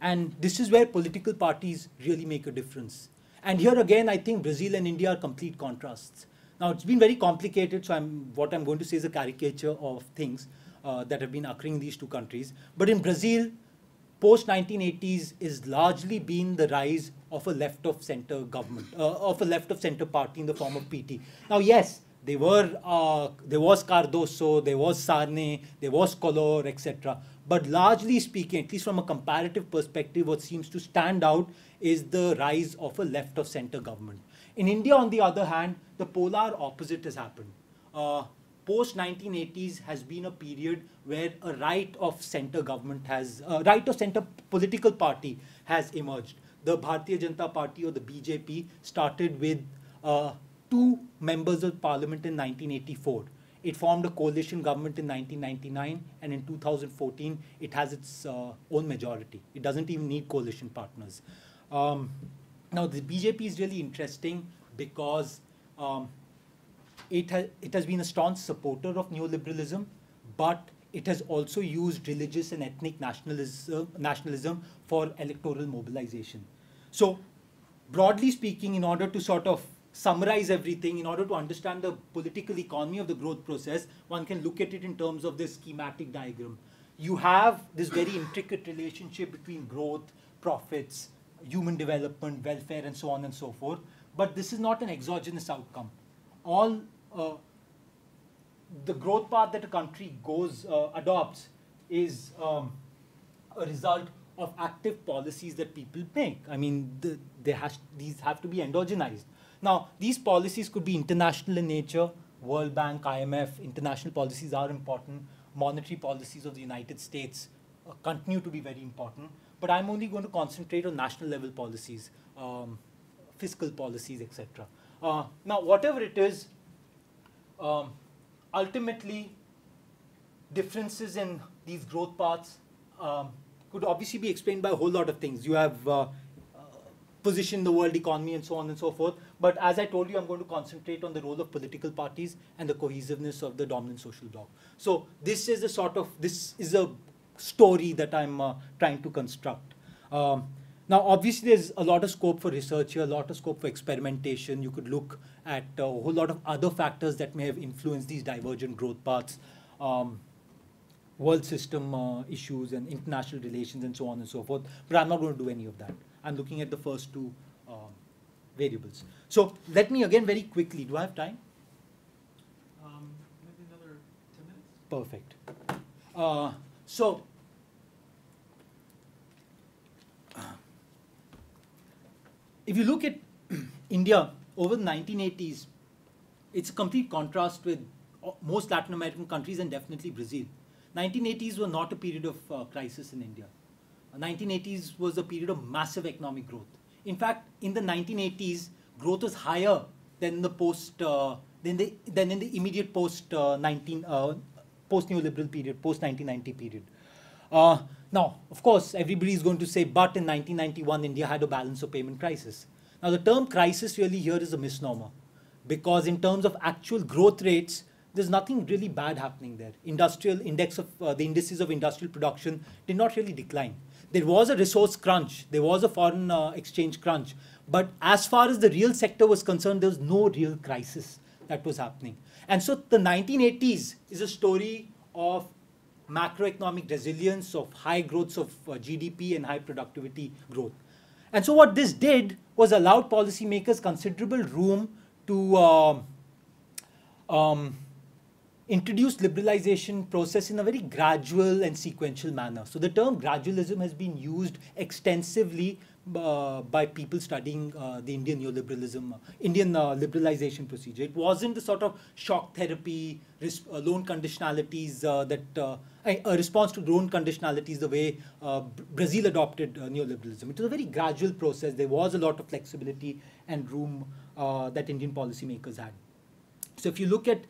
And this is where political parties really make a difference. And here again, I think Brazil and India are complete contrasts. Now, it's been very complicated, so I'm, what I'm going to say is a caricature of things uh, that have been occurring in these two countries. But in Brazil, post 1980s is largely been the rise of a left of center government, uh, of a left of center party in the form of PT. Now, yes, they were, uh, there was Cardoso, there was Sarney, there was Collor, etc. But largely speaking, at least from a comparative perspective, what seems to stand out is the rise of a left of center government. In India, on the other hand, the polar opposite has happened. Uh, Post 1980s has been a period where a right of center government has, a right of center political party has emerged. The Bharatiya Janata Party or the BJP started with uh, two members of parliament in 1984. It formed a coalition government in 1999, and in 2014, it has its uh, own majority. It doesn't even need coalition partners. Um, now, the BJP is really interesting because um, it, ha- it has been a staunch supporter of neoliberalism, but it has also used religious and ethnic nationalism, nationalism for electoral mobilization. So, broadly speaking, in order to sort of summarize everything, in order to understand the political economy of the growth process, one can look at it in terms of this schematic diagram. You have this very intricate relationship between growth, profits, human development, welfare, and so on and so forth. But this is not an exogenous outcome. All uh, the growth path that a country goes uh, adopts is um, a result of active policies that people make. I mean, the, they has, these have to be endogenized. Now, these policies could be international in nature. World Bank, IMF, international policies are important. Monetary policies of the United States uh, continue to be very important. But I'm only going to concentrate on national level policies, um, fiscal policies, etc. Uh, now, whatever it is, um, ultimately, differences in these growth paths um, could obviously be explained by a whole lot of things. You have uh, position the world economy and so on and so forth. But as I told you, I'm going to concentrate on the role of political parties and the cohesiveness of the dominant social bloc. So this is a sort of, this is a story that I'm uh, trying to construct. Um, now, obviously, there's a lot of scope for research here, a lot of scope for experimentation. You could look at a whole lot of other factors that may have influenced these divergent growth paths. Um, world system uh, issues and international relations and so on and so forth. But I'm not going to do any of that. I'm looking at the first two um, variables. So let me again very quickly, do I have time? Um, maybe another ten minutes? Perfect. Uh, so, if you look at [clears throat] India over the 1980s, it's a complete contrast with uh, most Latin American countries and definitely Brazil. 1980s were not a period of uh, crisis in India. 1980s was a period of massive economic growth. In fact, in the 1980s, growth was higher than the post uh, than the than in the immediate post uh, 19 uh, post neoliberal period, post 1990 period. Uh, now, of course, everybody is going to say, but in 1991, India had a balance of payment crisis. Now, the term crisis really here is a misnomer, because in terms of actual growth rates, there's nothing really bad happening there. Industrial index of uh, the indices of industrial production did not really decline. There was a resource crunch, there was a foreign uh, exchange crunch, but as far as the real sector was concerned, there was no real crisis that was happening. And so the 1980s is a story of macroeconomic resilience, of high growths of uh, GDP and high productivity growth. And so what this did was allowed policymakers considerable room to um, um, introduced liberalization process in a very gradual and sequential manner. So the term gradualism has been used extensively uh, by people studying uh, the Indian neoliberalism, uh, Indian uh, liberalization procedure. It wasn't the sort of shock therapy, uh, loan conditionalities uh, that a response to loan conditionalities the way Brazil adopted neoliberalism. It was a very gradual process. There was a lot of flexibility and room that Indian policymakers had. So if you look at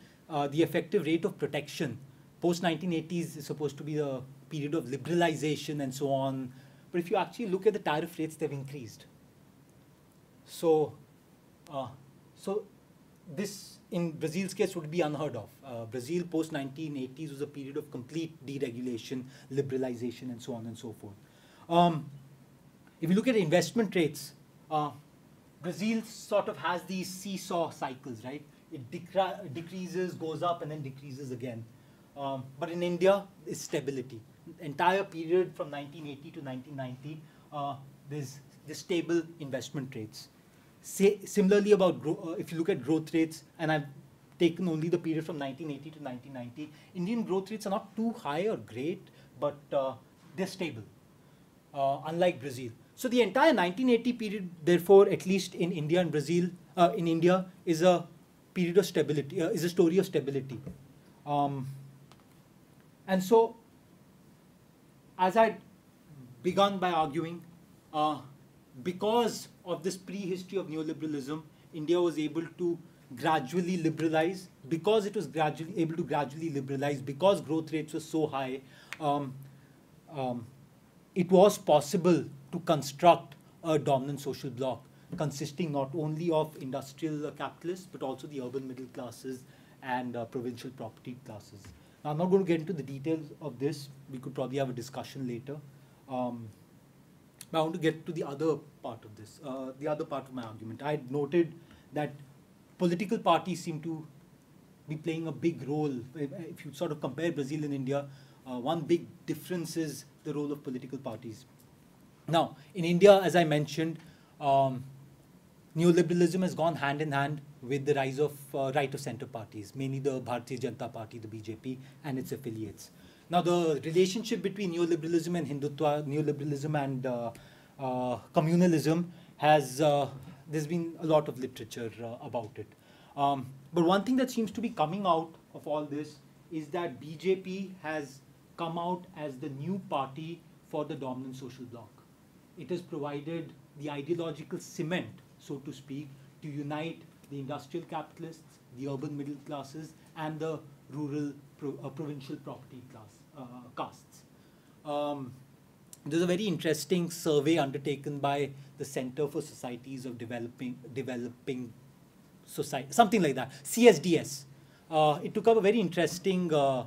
the effective rate of protection. Post 1980s is supposed to be the period of liberalization and so on. But if you actually look at the tariff rates, they've increased. So, uh, so this in Brazil's case would be unheard of. Uh, Brazil post 1980s was a period of complete deregulation, liberalization, and so on and so forth. Um, if you look at investment rates, uh, Brazil sort of has these seesaw cycles, right? it decreases, goes up, and then decreases again. Um, but in India, it's stability. Entire period from 1980 to 1990, uh, there's, there's stable investment rates. Say, similarly, about uh, if you look at growth rates, and I've taken only the period from 1980 to 1990, Indian growth rates are not too high or great, but uh, they're stable, uh, unlike Brazil. So the entire 1980 period, therefore, at least in India and Brazil, uh, in India, is a period of stability, uh, is a story of stability. Um, and so, as I begun by arguing, uh, because of this pre-history of neoliberalism, India was able to gradually liberalize, because it was gradually able to gradually liberalize, because growth rates were so high, um, um, it was possible to construct a dominant social bloc consisting not only of industrial capitalists, but also the urban middle classes and uh, provincial property classes. Now, I'm not going to get into the details of this. We could probably have a discussion later. Um, I want to get to the other part of this, uh, the other part of my argument. I noted that political parties seem to be playing a big role. If if you sort of compare Brazil and India, uh, one big difference is the role of political parties. Now, in India, as I mentioned, um, neoliberalism has gone hand in hand with the rise of uh, right of center parties, mainly the Bharatiya Janata Party, the BJP, and its affiliates. Now, the relationship between neoliberalism and Hindutva, neoliberalism and uh, uh, communalism has, uh, there's been a lot of literature uh, about it. Um, but one thing that seems to be coming out of all this is that BJP has come out as the new party for the dominant social bloc. It has provided the ideological cement, so to speak, to unite the industrial capitalists, the urban middle classes, and the rural pro- uh, provincial property class uh, castes. Um, there's a very interesting survey undertaken by the Center for Societies of Developing Developing Society, something like that, CSDS. Uh, it took up a very interesting uh,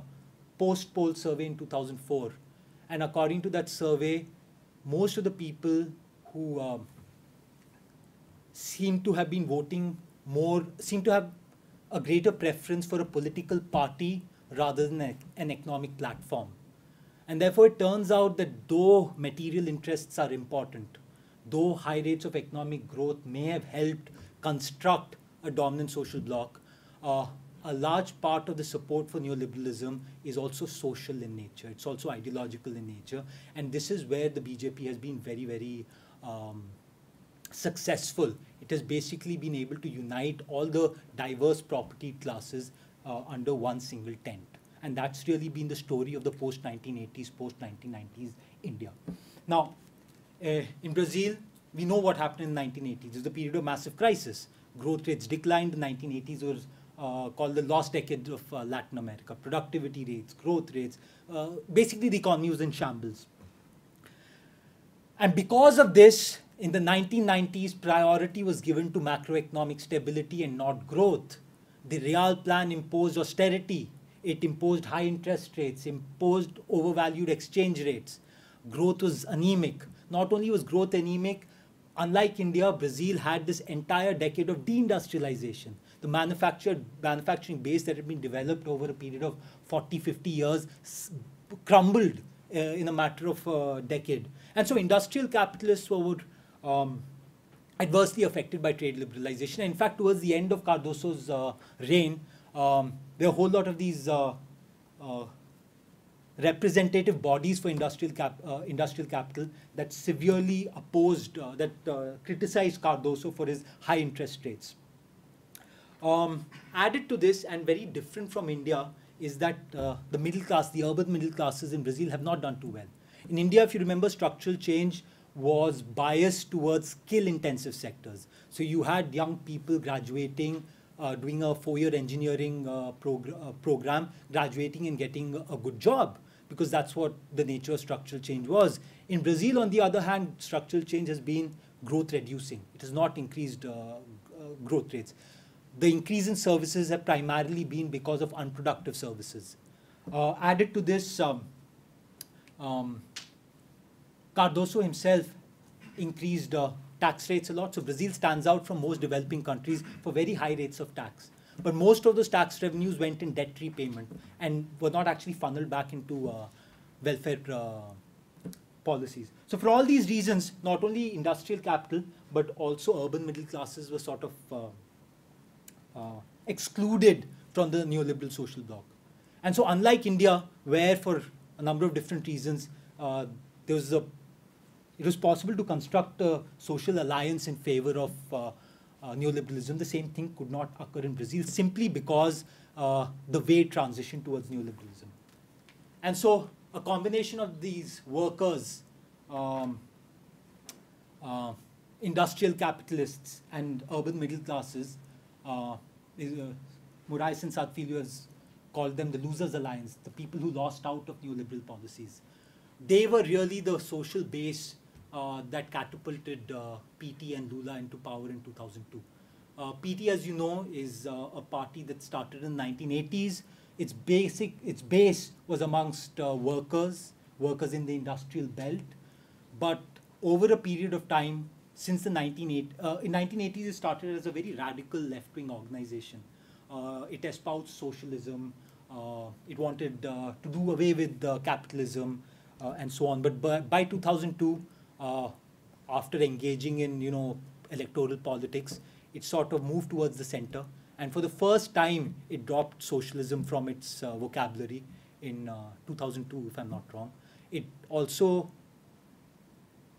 post-poll survey in 2004, and according to that survey, most of the people who um, seem to have been voting more, seem to have a greater preference for a political party rather than an economic platform. And therefore, it turns out that though material interests are important, though high rates of economic growth may have helped construct a dominant social bloc, uh, a large part of the support for neoliberalism is also social in nature. It's also ideological in nature. And this is where the BJP has been very, very um, successful. It has basically been able to unite all the diverse property classes uh, under one single tent. And that's really been the story of the post 1980s, post 1990s India. Now, uh, in Brazil, we know what happened in the 1980s. It was a period of massive crisis. Growth rates declined. The 1980s was uh, called the lost decade of uh, Latin America. Productivity rates, growth rates, uh, basically the economy was in shambles. And because of this, in the 1990s, priority was given to macroeconomic stability and not growth. The Real Plan imposed austerity. It imposed high interest rates, imposed overvalued exchange rates. Growth was anemic. Not only was growth anemic, unlike India, Brazil had this entire decade of deindustrialization. The manufactured, manufacturing base that had been developed over a period of 40, 50 years crumbled uh, in a matter of a decade. And so industrial capitalists were um, adversely affected by trade liberalization. In fact, towards the end of Cardoso's uh, reign, um, there were a whole lot of these uh, uh, representative bodies for industrial, cap, uh, industrial capital that severely opposed, uh, that uh, criticized Cardoso for his high interest rates. Um, added to this, and very different from India, is that the middle class, the urban middle classes in Brazil have not done too well. In India, if you remember, structural change was biased towards skill intensive sectors. So you had young people graduating, uh, doing a four year engineering uh, progr- uh, program, graduating and getting a, good job because that's what the nature of structural change was. In Brazil, on the other hand, structural change has been growth reducing, it has not increased uh, uh, growth rates the increase in services have primarily been because of unproductive services. Added to this, um, um, Cardoso himself increased uh, tax rates a lot. So Brazil stands out from most developing countries for very high rates of tax. But most of those tax revenues went in debt repayment and were not actually funneled back into uh, welfare uh, policies. So for all these reasons, not only industrial capital, but also urban middle classes were sort of uh, uh, excluded from the neoliberal social bloc. And so, unlike India, where for a number of different reasons uh, there was a, it was possible to construct a social alliance in favor of uh, uh, neoliberalism, the same thing could not occur in Brazil simply because uh, the way it transitioned towards neoliberalism. And so, a combination of these workers, um, uh, industrial capitalists, and urban middle classes uh, is, uh, and Saad-Filho has called them the losers alliance, the people who lost out of neoliberal policies. They were really the social base that catapulted uh, PT and Lula into power in 2002. Uh, PT, as you know, is uh, a party that started in the 1980s. Its basic, its base was amongst uh, workers, workers in the industrial belt. But over a period of time, since the 1980, uh, in 1980s, it started as a very radical left-wing organization. Uh, it espoused socialism. Uh, it wanted uh, to do away with uh, capitalism uh, and so on. But by, by 2002, uh, after engaging in you know electoral politics, it sort of moved towards the center. And for the first time, it dropped socialism from its uh, vocabulary in uh, 2002, if I'm not wrong. It also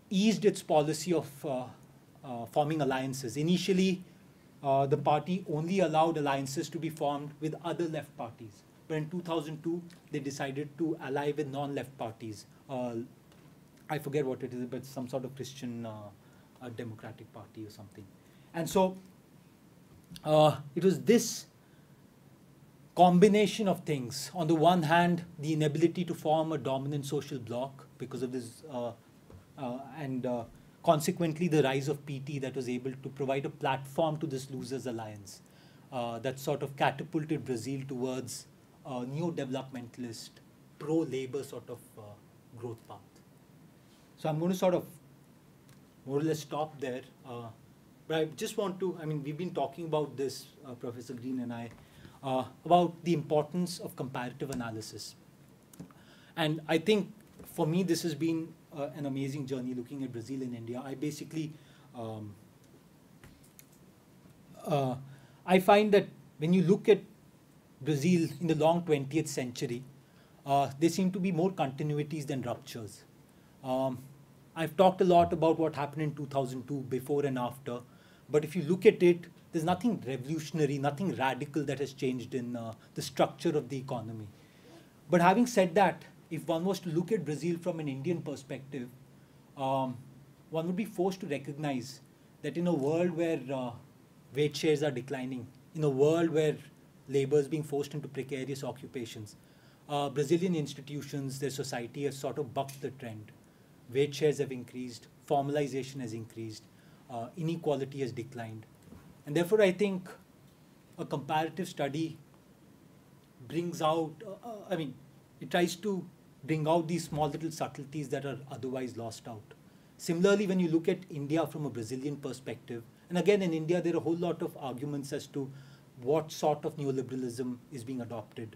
eased its policy of uh, uh, forming alliances. Initially, uh, the party only allowed alliances to be formed with other left parties. But in 2002, they decided to ally with non left parties. I forget what it is, but some sort of Christian uh, Democratic Party or something. And so uh, it was this combination of things. On the one hand, the inability to form a dominant social bloc because of this, uh, uh, and consequently the rise of PT that was able to provide a platform to this losers alliance uh, that sort of catapulted Brazil towards a neo-developmentalist, pro-labor sort of uh, growth path. So I'm going to sort of more or less stop there. Uh, but I just want to, I mean, we've been talking about this, uh, Professor Green and I, uh, about the importance of comparative analysis. And I think for me, this has been uh, an amazing journey looking at Brazil and India. I basically, um, uh, I find that when you look at Brazil in the long 20th century, uh, there seem to be more continuities than ruptures. Um, I've talked a lot about what happened in 2002, before and after, but if you look at it, there's nothing revolutionary, nothing radical that has changed in uh, the structure of the economy. But having said that, if one was to look at Brazil from an Indian perspective, um, one would be forced to recognize that in a world where uh, wage shares are declining, in a world where labor is being forced into precarious occupations, uh, Brazilian institutions, their society has sort of bucked the trend. Wage shares have increased, formalization has increased, uh, inequality has declined. And therefore, I think a comparative study brings out, uh, uh, I mean, it tries to bring out these small little subtleties that are otherwise lost out. Similarly, when you look at India from a Brazilian perspective, and again in India, there are a whole lot of arguments as to what sort of neoliberalism is being adopted.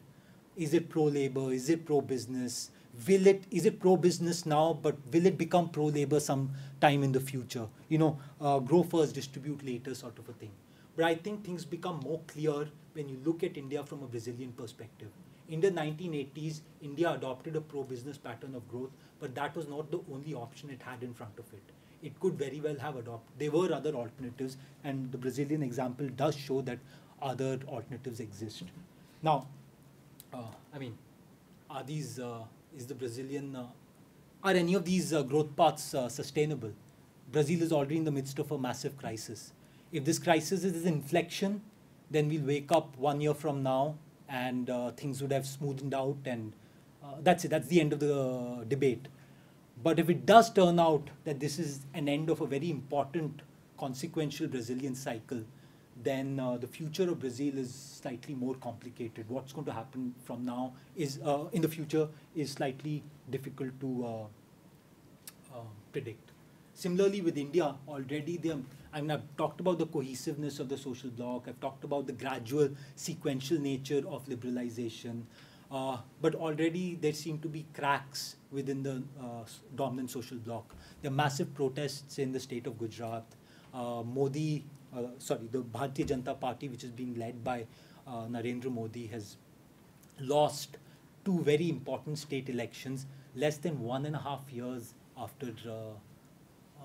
Is it pro labor? Is it pro business? Will it is it pro business now, but will it become pro labor some time in the future? You know, uh, grow first, distribute later, sort of a thing. But I think things become more clear when you look at India from a Brazilian perspective. In the 1980s, India adopted a pro business pattern of growth, but that was not the only option it had in front of it. It could very well have adopted, there were other alternatives, and the Brazilian example does show that other alternatives exist. Now, uh, I mean, are these, uh, is the Brazilian, uh, are any of these uh, growth paths uh, sustainable? Brazil is already in the midst of a massive crisis. If this crisis is an inflection, then we'll wake up one year from now and things would have smoothened out, and that's it. That's the end of the debate. But if it does turn out that this is an end of a very important, consequential Brazilian cycle, then uh, the future of Brazil is slightly more complicated. What's going to happen from now is uh, in the future is slightly difficult to uh, uh, predict. Similarly, with India, already they, I mean, I've talked about the cohesiveness of the social bloc. I've talked about the gradual, sequential nature of liberalization. Uh, but already there seem to be cracks within the uh, dominant social bloc. There are massive protests in the state of Gujarat. Modi, sorry, the Bharatiya Janata Party, which is being led by uh, Narendra Modi, has lost two very important state elections less than one and a half years after uh, uh,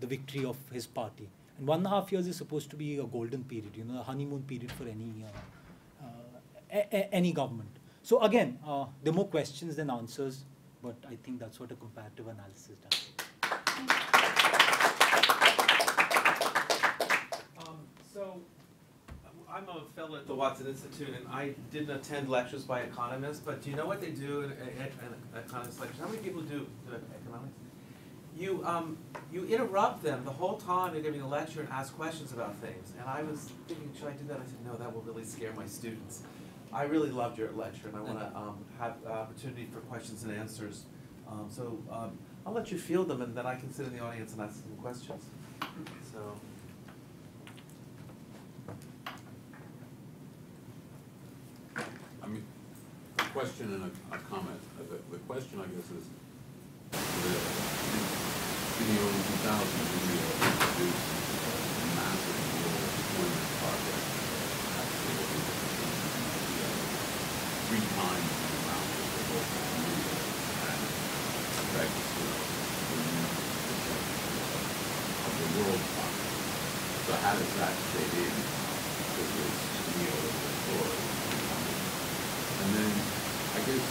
the victory of his party. And one and a half years is supposed to be a golden period, you know, a honeymoon period for any uh, uh, any government. So again, uh, there are more questions than answers, but I think that's what a comparative analysis does. Um, so, uh, I'm a fellow at the Watson Institute, and I didn't attend lectures by economists, but do you know what they do in, in, in economist lectures? How many people do, do economics? You, um, you interrupt them the whole time they're giving a lecture and ask questions about things. And I was thinking, should I do that? I said, no, that will really scare my students. I really loved your lecture, and I want to [laughs] um, have the opportunity for questions and answers. Um, so um, I'll let you field them, and then I can sit in the audience and ask some questions. So, I mean, a question and a, a comment. Uh, The, the question, I guess, is, the, video in the early two thousands, India introduced a massive rural deployment project. Actually, three times the amount of the local India and use of the world fund. So how does that fit in to this story? And then, guess,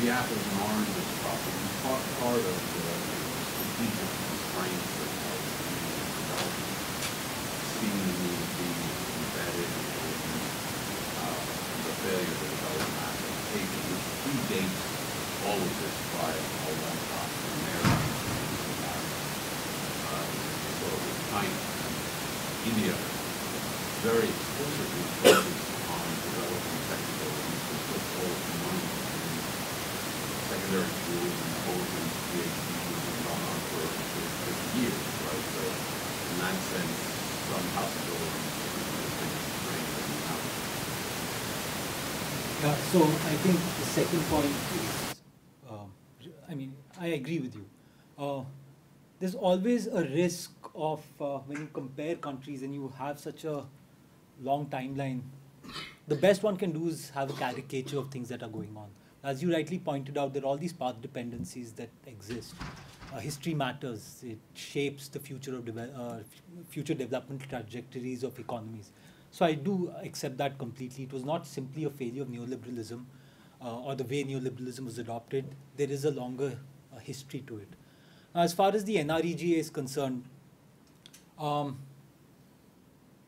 the apples and oranges problem, part, part of the uh, strategic constraints that are being developed seemingly to be embedded in, uh, the failure to develop mass application, which predates all of this by a long time, and there, uh, so with China, India, very explicitly focused on developing technical and physical money in secondary schools and colleges, PhDs, and gone on for, for fifty years, right? So in that sense, some possibilities have been constrained and now. Yeah, so I think the second point is, um, I mean, I agree with you. Uh, there's always a risk of uh, when you compare countries and you have such a long timeline. The best one can do is have a caricature of things that are going on. As you rightly pointed out, there are all these path dependencies that exist. Uh, history matters; it shapes the future of deve- uh, future development trajectories of economies. So I do accept that completely. It was not simply a failure of neoliberalism or the way neoliberalism was adopted. There is a longer uh, history to it. Now, as far as the NREGA is concerned, um,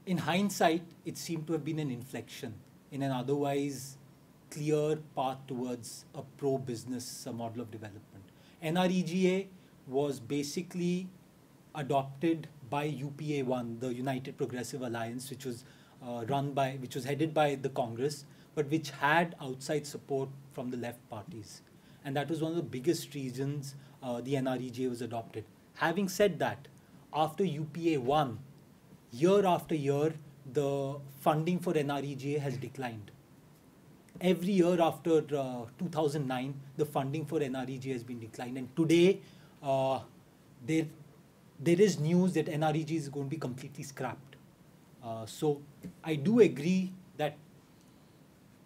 in hindsight, it seemed to have been an inflection in an otherwise clear path towards a pro-business uh, model of development. NREGA was basically adopted by UPA1, the United Progressive Alliance, which was uh, run by, which was headed by the Congress, but which had outside support from the left parties. And that was one of the biggest reasons uh, the NREGA was adopted. Having said that, after UPA1, year after year, the funding for NREGA has declined. Every year after uh, 2009, the funding for NREGA has been declined. And today, uh, there, there is news that NREG is going to be completely scrapped. Uh, so I do agree that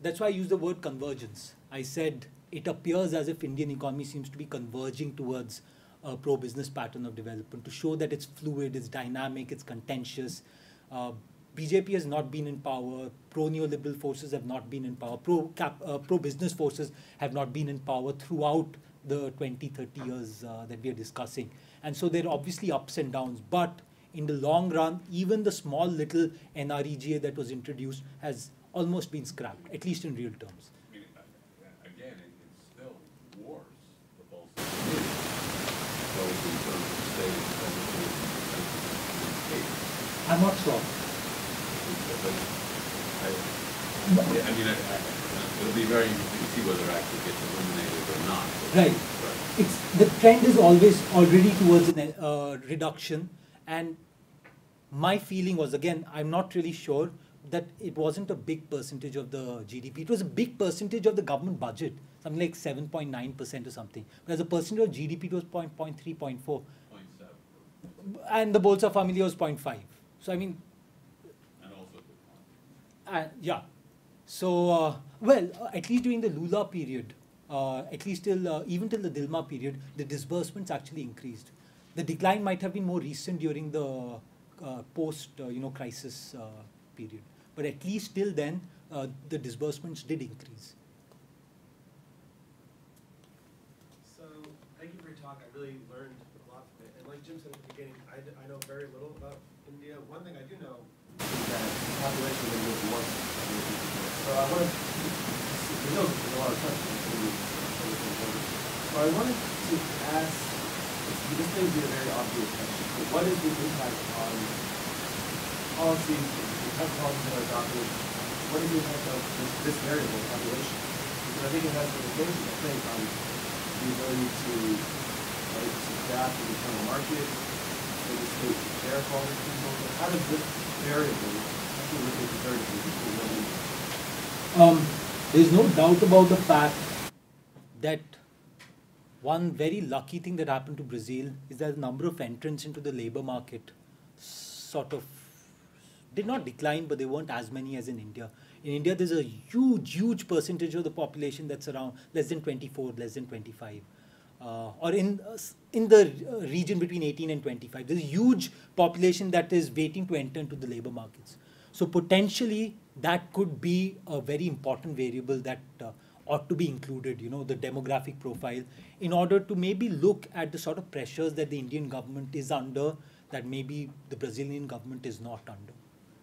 that's why I use the word convergence. I said it appears as if Indian economy seems to be converging towards a pro-business pattern of development to show that it's fluid, it's dynamic, it's contentious. Uh, BJP has not been in power. Pro-neoliberal forces have not been in power. Pro-cap, uh, pro-business forces have not been in power throughout the 20, 30 years uh, that we are discussing. And so there are obviously ups and downs. But in the long run, even the small little NREGA that was introduced has almost been scrapped, at least in real terms. I mean, uh, again, it, it's still wars, the both committees, both in terms of state expenditures and state. I'm not sure. I, mean, I, I, it'll be very interesting to see whether it actually gets eliminated or not. Right. Right. It's the trend is always already towards a uh, reduction, and my feeling was again, I'm not really sure that it wasn't a big percentage of the GDP. It was a big percentage of the government budget, something like 7.9 percent or something. But as a percentage of GDP, it was 0.3, 0.4, Point seven, and the Bolsa Familia was 0.5. So I mean, and also. Uh, yeah. So, uh, well, uh, at least during the Lula period, uh, at least till uh, even till the Dilma period, the disbursements actually increased. The decline might have been more recent during the uh, post, uh, you know, crisis uh, period. But at least till then, uh, the disbursements did increase. So, thank you for your talk. I really learned a lot from it. And like Jim said at the beginning, I, I know very little about India. One thing I do know is that the population of India is. So I wanted, we know a lot of including So I wanted to ask, this may be a very obvious question, but what is the impact on policies, of policies are adopted? What is the impact of this, this variable, population? Because I think it has implications, I think, on the ability to, right, to adapt to the internal market, for the state to care for all people? But how does this variable actually look at the third people? Um, there's no doubt about the fact that one very lucky thing that happened to Brazil is that the number of entrants into the labor market sort of did not decline, but they weren't as many as in India. In India, there's a huge, huge percentage of the population that's around less than 24, less than 25. Uh, or in uh, in the uh, region between 18 and 25. There's a huge population that is waiting to enter into the labor markets. So potentially that could be a very important variable that uh, ought to be included. You know, the demographic profile, in order to maybe look at the sort of pressures that the Indian government is under, that maybe the Brazilian government is not under.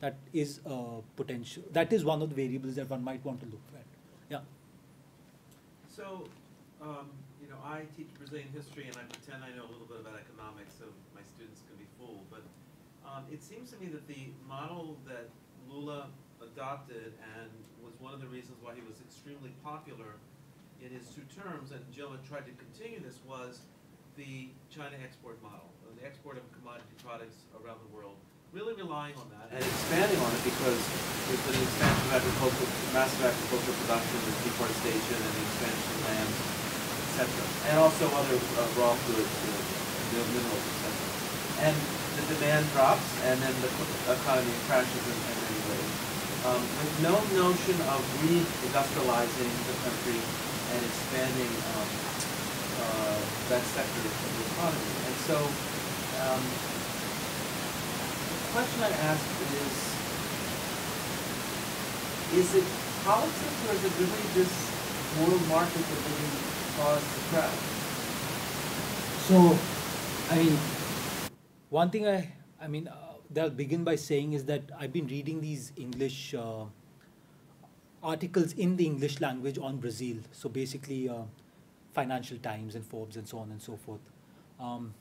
That is a potential. That is one of the variables that one might want to look at. Yeah. So, um, you know, I teach Brazilian history and I pretend I know a little bit about economics so my students can be fooled. But um, it seems to me that the model that Lula adopted and was one of the reasons why he was extremely popular in his two terms, and had tried to continue this, was the China export model, the export of commodity products around the world, really relying on that. And expanding on it because there's been an expansion of agricultural, massive agricultural production, the deforestation and expansion of lands, et cetera. And also other uh, raw goods, you know, minerals, et cetera. And the demand drops and then the economy crashes in, in many ways. Um, with no notion of re-industrializing the country and expanding um, uh, that sector of the economy. And so, um, question I ask is, is it politics or is it really this world market that really caused the crash? So, I mean, one thing I, I mean, uh, that I'll begin by saying is that I've been reading these English uh, articles in the English language on Brazil. So basically, uh, Financial Times and Forbes and so on and so forth. Um,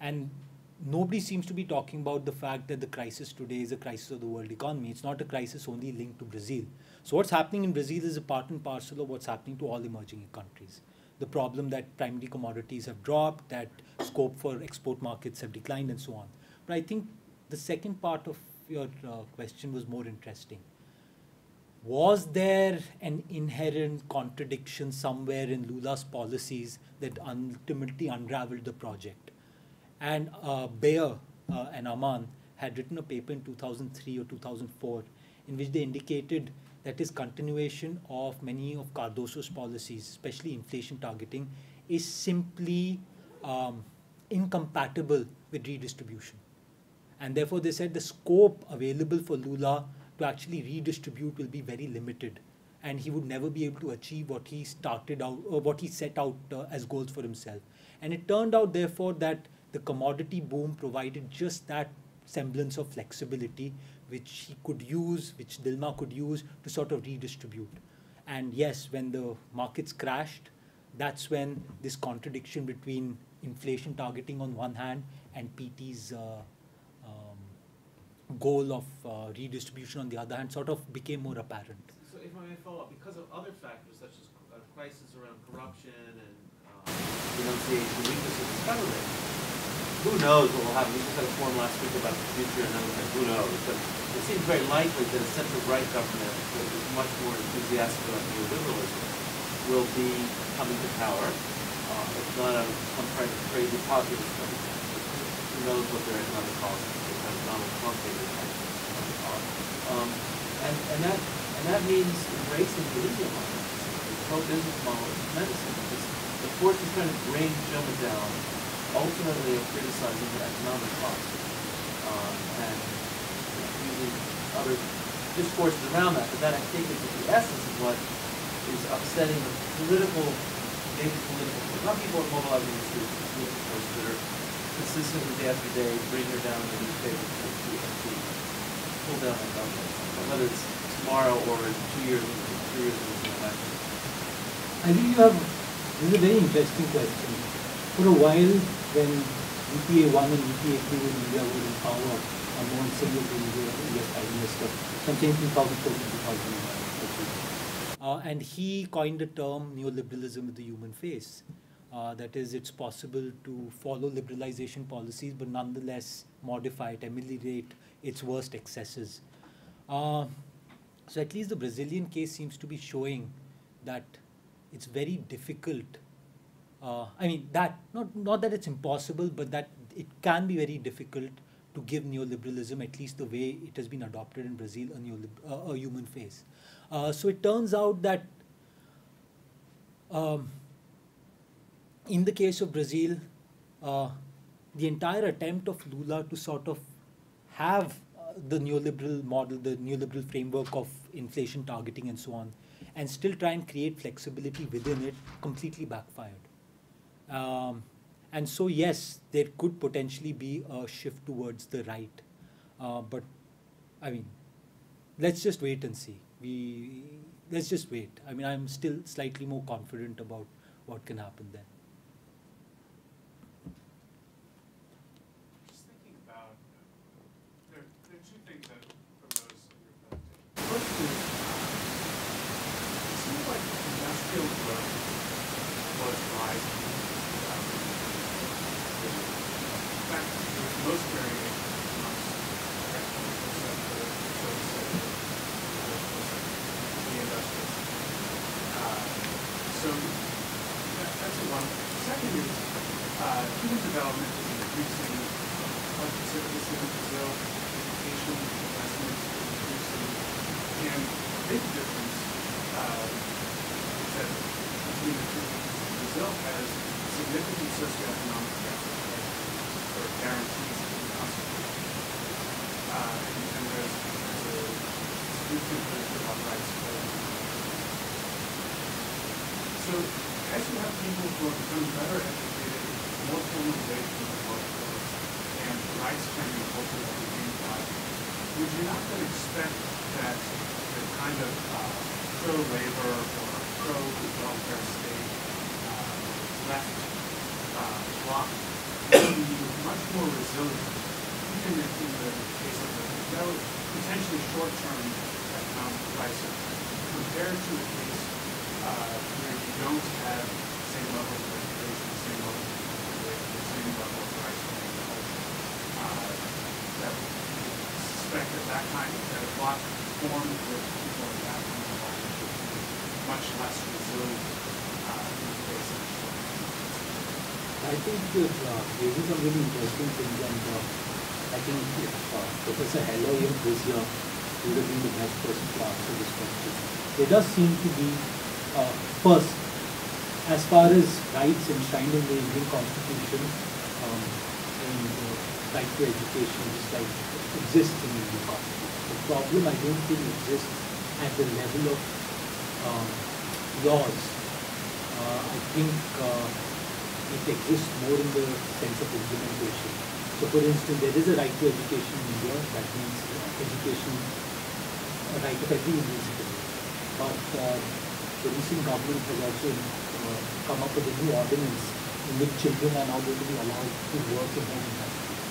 and nobody seems to be talking about the fact that the crisis today is a crisis of the world economy. It's not a crisis only linked to Brazil. So what's happening in Brazil is a part and parcel of what's happening to all emerging countries. The problem that primary commodities have dropped, that scope for export markets have declined, and so on. But I think the second part of your uh, question was more interesting. Was there an inherent contradiction somewhere in Lula's policies that ultimately unraveled the project? And uh, Baer uh, and Amann had written a paper in 2003 or 2004 in which they indicated that his continuation of many of Cardoso's policies, especially inflation targeting, is simply um, incompatible with redistribution. And therefore, they said the scope available for Lula to actually redistribute will be very limited. And he would never be able to achieve what he started out, or what he set out uh, as goals for himself. And it turned out, therefore, that the commodity boom provided just that semblance of flexibility which he could use, which Dilma could use to sort of redistribute. And yes, when the markets crashed, that's when this contradiction between inflation targeting on one hand and PT's uh, um, goal of uh, redistribution on the other hand sort of became more apparent. So if I may follow up, because of other factors such as uh, crisis around corruption and uh, denunciation, weakness of the government, who knows what will happen? We just had a forum last week about the future, and then who knows? But it seems very likely that a centre-right government that is much more enthusiastic about neoliberalism will be coming to power. Uh, it's not a, some kind of crazy populist government. Who knows what their economic policy is? Because Donald Trump is policy. Um, and, and that and that means embracing the India model. The pro-business model is medicine because the forces trying to bring Joma down ultimately are criticizing the economic policy um, and you know, using other discourses around that. But that I think is the essence of what is upsetting the political, maybe political, not people are mobilizing the streets, but political forces that are consistently day after day bringing her down in the newspapers to, to, to pull down the government, whether it's tomorrow or in two years, three years, election. I think you have, this is a very interesting question. For a while, when UPA 1 and UPA 2 in India were in power, Manmohan Singh was the US Prime Minister, sometime 2014 2015. Uh, and he coined the term neoliberalism with the human face. Uh, that is, it's possible to follow liberalization policies, but nonetheless modify it, ameliorate its worst excesses. Uh, so at least the Brazilian case seems to be showing that it's very difficult. Uh, I mean, that not not that it's impossible, but that it can be very difficult to give neoliberalism, at least the way it has been adopted in Brazil, a, uh, a human face. Uh, so it turns out that um, in the case of Brazil, uh, the entire attempt of Lula to sort of have uh, the neoliberal model, the neoliberal framework of inflation targeting and so on, and still try and create flexibility within it, completely backfired. Um, and so, yes, there could potentially be a shift towards the right, uh, but I mean, let's just wait and see. We let's just wait. I mean, I'm still slightly more confident about what can happen then. You're uh, raising some really interesting things, and uh, I think uh, Professor was here, he would have been the best person to answer this question. There does seem to be, uh, first, as far as rights enshrined in the Indian Constitution, um, and uh, right to education, just like exists in the Indian Constitution. The problem, I don't think, exists at the level of um, laws. Uh, I think. It exists more in the sense of implementation. So for instance, there is a right to education in India, that means education, a right of every Indian. But uh, the recent government has also uh, come up with a new ordinance in which children are now going to be allowed to work in home industries.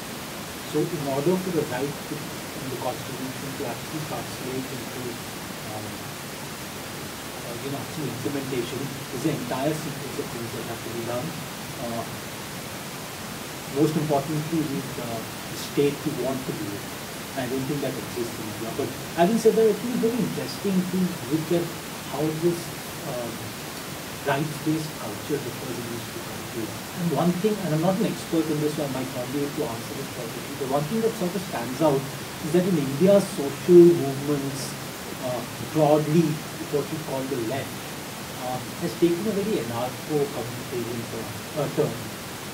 So in order for the right to, in the constitution to actually translate into um, uh, you know, actual implementation, there's an entire sequence of things that have to be done. Uh, most importantly, with uh, the state to want to do it. I don't think that exists in India. But having said that, I think it's very interesting to look at how this um, rights-based culture differs in these two countries. And one thing, and I'm not an expert in this, so I might not be able to answer this perfectly, but one thing that sort of stands out is that in India, social movements uh, broadly, what we call the left, uh, has taken a very anarcho-communitarian term, uh, term.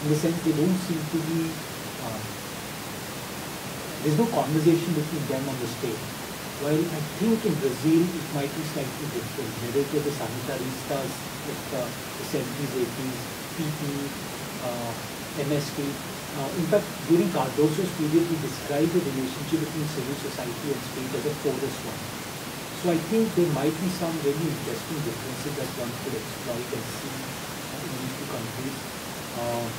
In the sense they don't seem to be, um, there's no conversation between them on the stage. While I think in Brazil it might be slightly different, whether it was the sanitaristas of uh, the 70s, 80s, PP, uh, MST. Uh, in fact, during Cardoso's period, he described the relationship between civil society and state as a porous one. So I think there might be some very interesting differences that one could exploit and see in these two countries. Uh,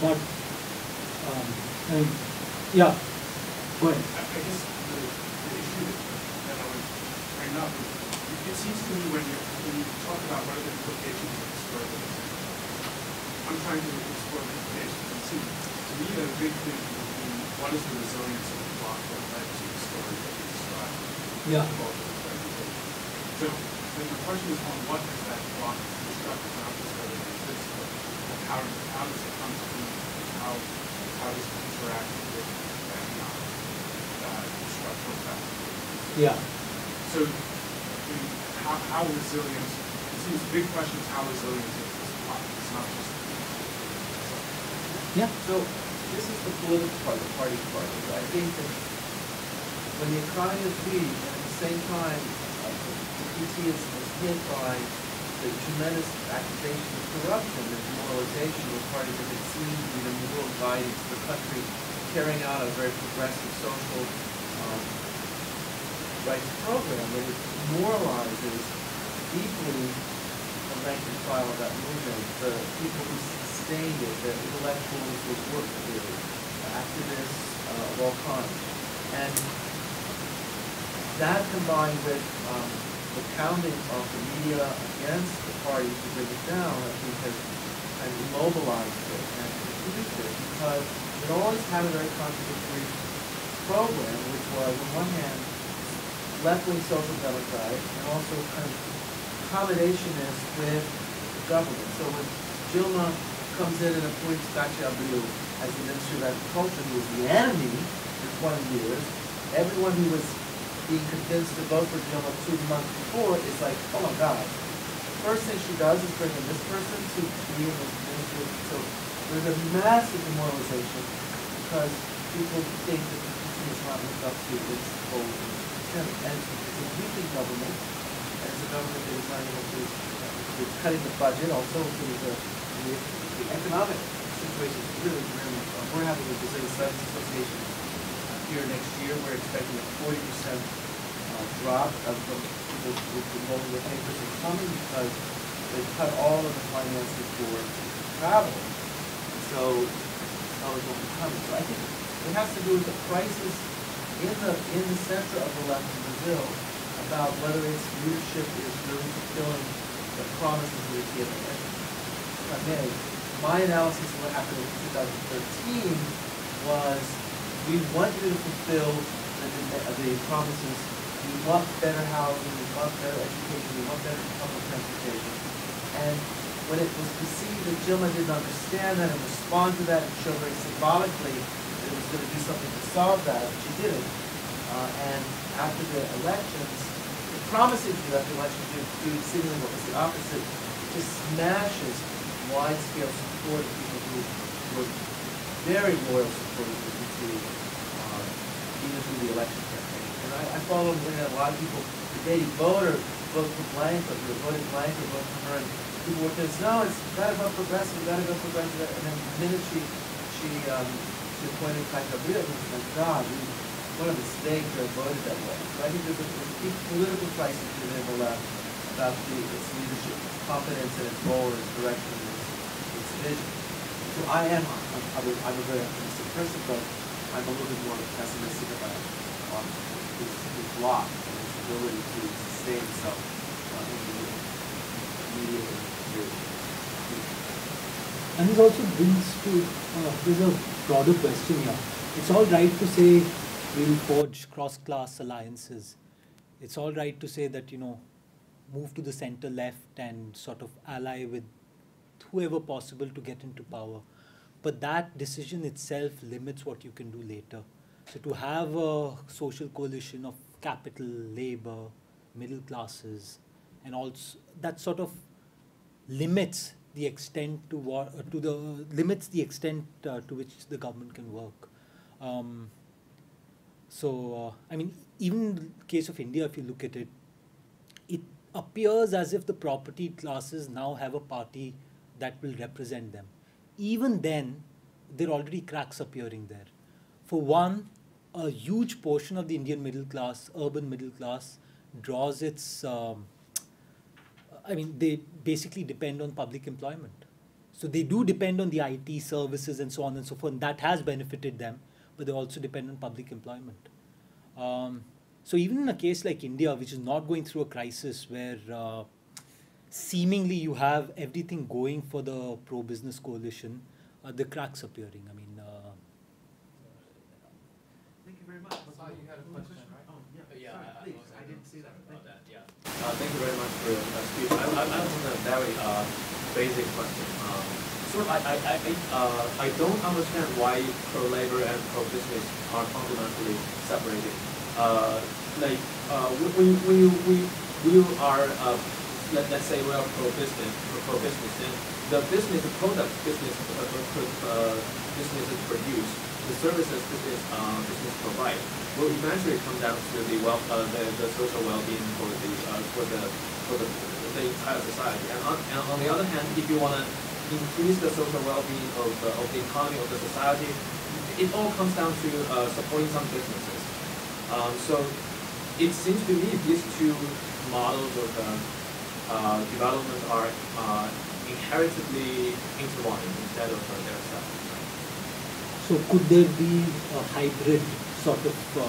but, um, I yeah, go ahead. I, guess the, the issue that, I would bring up is, it, seems to me when you, when you talk about what are the implications of exploiting, I'm trying to explore the implications. And see, to me, the big thing would be what is the resilience of the block that led to the story that you described? Yeah. Both of those presentations. So then the question is on what is that block constructed, not just whether it exists, but how, how does it come to be? How, how does it interact with economic, uh, structural factors? Yeah. So, I mean, how, how resilient, it seems the big question is how resilient is this block? It's not just. Yeah. So this is the political part, the party part. I think that when the economy is weak, and at the same time, the PT is, is hit by the tremendous accusation of corruption and demoralization of parties that had seen the moral guidance the country, carrying out a very progressive social um, rights program that it demoralizes deeply the rank and file of that movement, the people who sustained it, the intellectuals who worked with it, activists uh, of all kinds. And that combined with um, the pounding of the media against the party to bring it down, I think has kind of immobilized it and confused it because it always had a very contradictory program, which was on one hand left-wing social democratic and also kind of accommodationist with the government. So when Dilma comes in and appoints Katia Abreu as the Minister of Agriculture, who was the enemy for 20 years, everyone who was being convinced to vote for Dilma two months before is like, oh my God. First thing she does is bring in this person to be in this ministry. So there's a massive demoralization because people think that the country is not lived up to its goals and and it's a weakened government, and it's a government that is not able to, uh, it's cutting the budget also, so there's a, the, the economic situation is really grim. Uh, We're having a Brazilian Studies Association here next year, we're expecting a forty percent uh, drop of the people who've been holding papers and coming because they've cut all of the finances for travel. So, scholars won't be coming. So I think it has to do with the crisis in the, in the center of the left in Brazil about whether its leadership is really fulfilling the promises it was given. If I may, my analysis of what happened in 2013 was we want you to fulfill the, the, the promises. We want better housing, we want better education, we want better public transportation. And when it was perceived that Dilma didn't understand that and respond to that and show very symbolically that it was going to do something to solve that, she didn't. Uh, and after the elections, promising to do after the election to do seemingly what was the opposite, just smashes wide-scale support of people who were very loyal supporters of the even through the election campaign. And I, I follow when a lot of people debating vote or vote for blank, or you're voting blank or vote for her, and people were saying, no, it's you gotta vote progressive, you gotta go progressive, and then the minute she she um, she appointed Abreu, it was like, God, we, what a mistake to have voted that way. So I think there's a, there's a deep political crisis within the left about the, its leadership, its confidence in its role, its direction, and its, its vision. So I am, I'm, I'm, a, I'm a very optimistic person, but I'm a little bit more pessimistic about um, his, his block and his ability to sustain himself uh, in the future. And this also brings to uh, there's a broader question here. It's all right to say we'll forge cross-class alliances. It's all right to say that you know move to the center left and sort of ally with whoever possible to get into power. But that decision itself limits what you can do later. So to have a social coalition of capital, labor, middle classes, and also that sort of limits the extent to what uh, to the limits the extent uh, to which the government can work. Um, so uh, I mean, even in the case of India, if you look at it, it appears as if the property classes now have a party that will represent them. Even then, there are already cracks appearing there. For one, a huge portion of the Indian middle class, urban middle class, draws its um, I mean, they basically depend on public employment. So they do depend on the IT services and so on and so forth, and that has benefited them, but they also depend on public employment. Um, so even in a case like India, which is not going through a crisis where uh, seemingly you have everything going for the pro-business coalition, uh, the cracks appearing. I mean, uh, Thank you very much. saw you had a question, right? Oh, yeah, Yeah, sorry, I- I please, was I didn't see that. Thank you. that, yeah. Uh, thank you very much for your uh, speech. I, I, I have a very uh, basic question. Um, sort of, I, I, I, I, uh, I don't understand why pro-labor and pro-business are fundamentally separated. Uh, like, uh, when, when you, we, we are, uh, let, let's say we are pro-business, pro-business, then the business, the product business, uh, uh, businesses produce, the services business, uh, business provide, will eventually come down to the well, uh, the, the social well-being for the, uh, for the, for the, the entire society. And on, and on the other hand, if you want to increase the social well-being of the, of the economy, of the society, it all comes down to uh, supporting some businesses. Um, so it seems to me these two models of uh, uh, development are uh, inherently intertwined instead of uh, they're so could there be a hybrid sort of uh,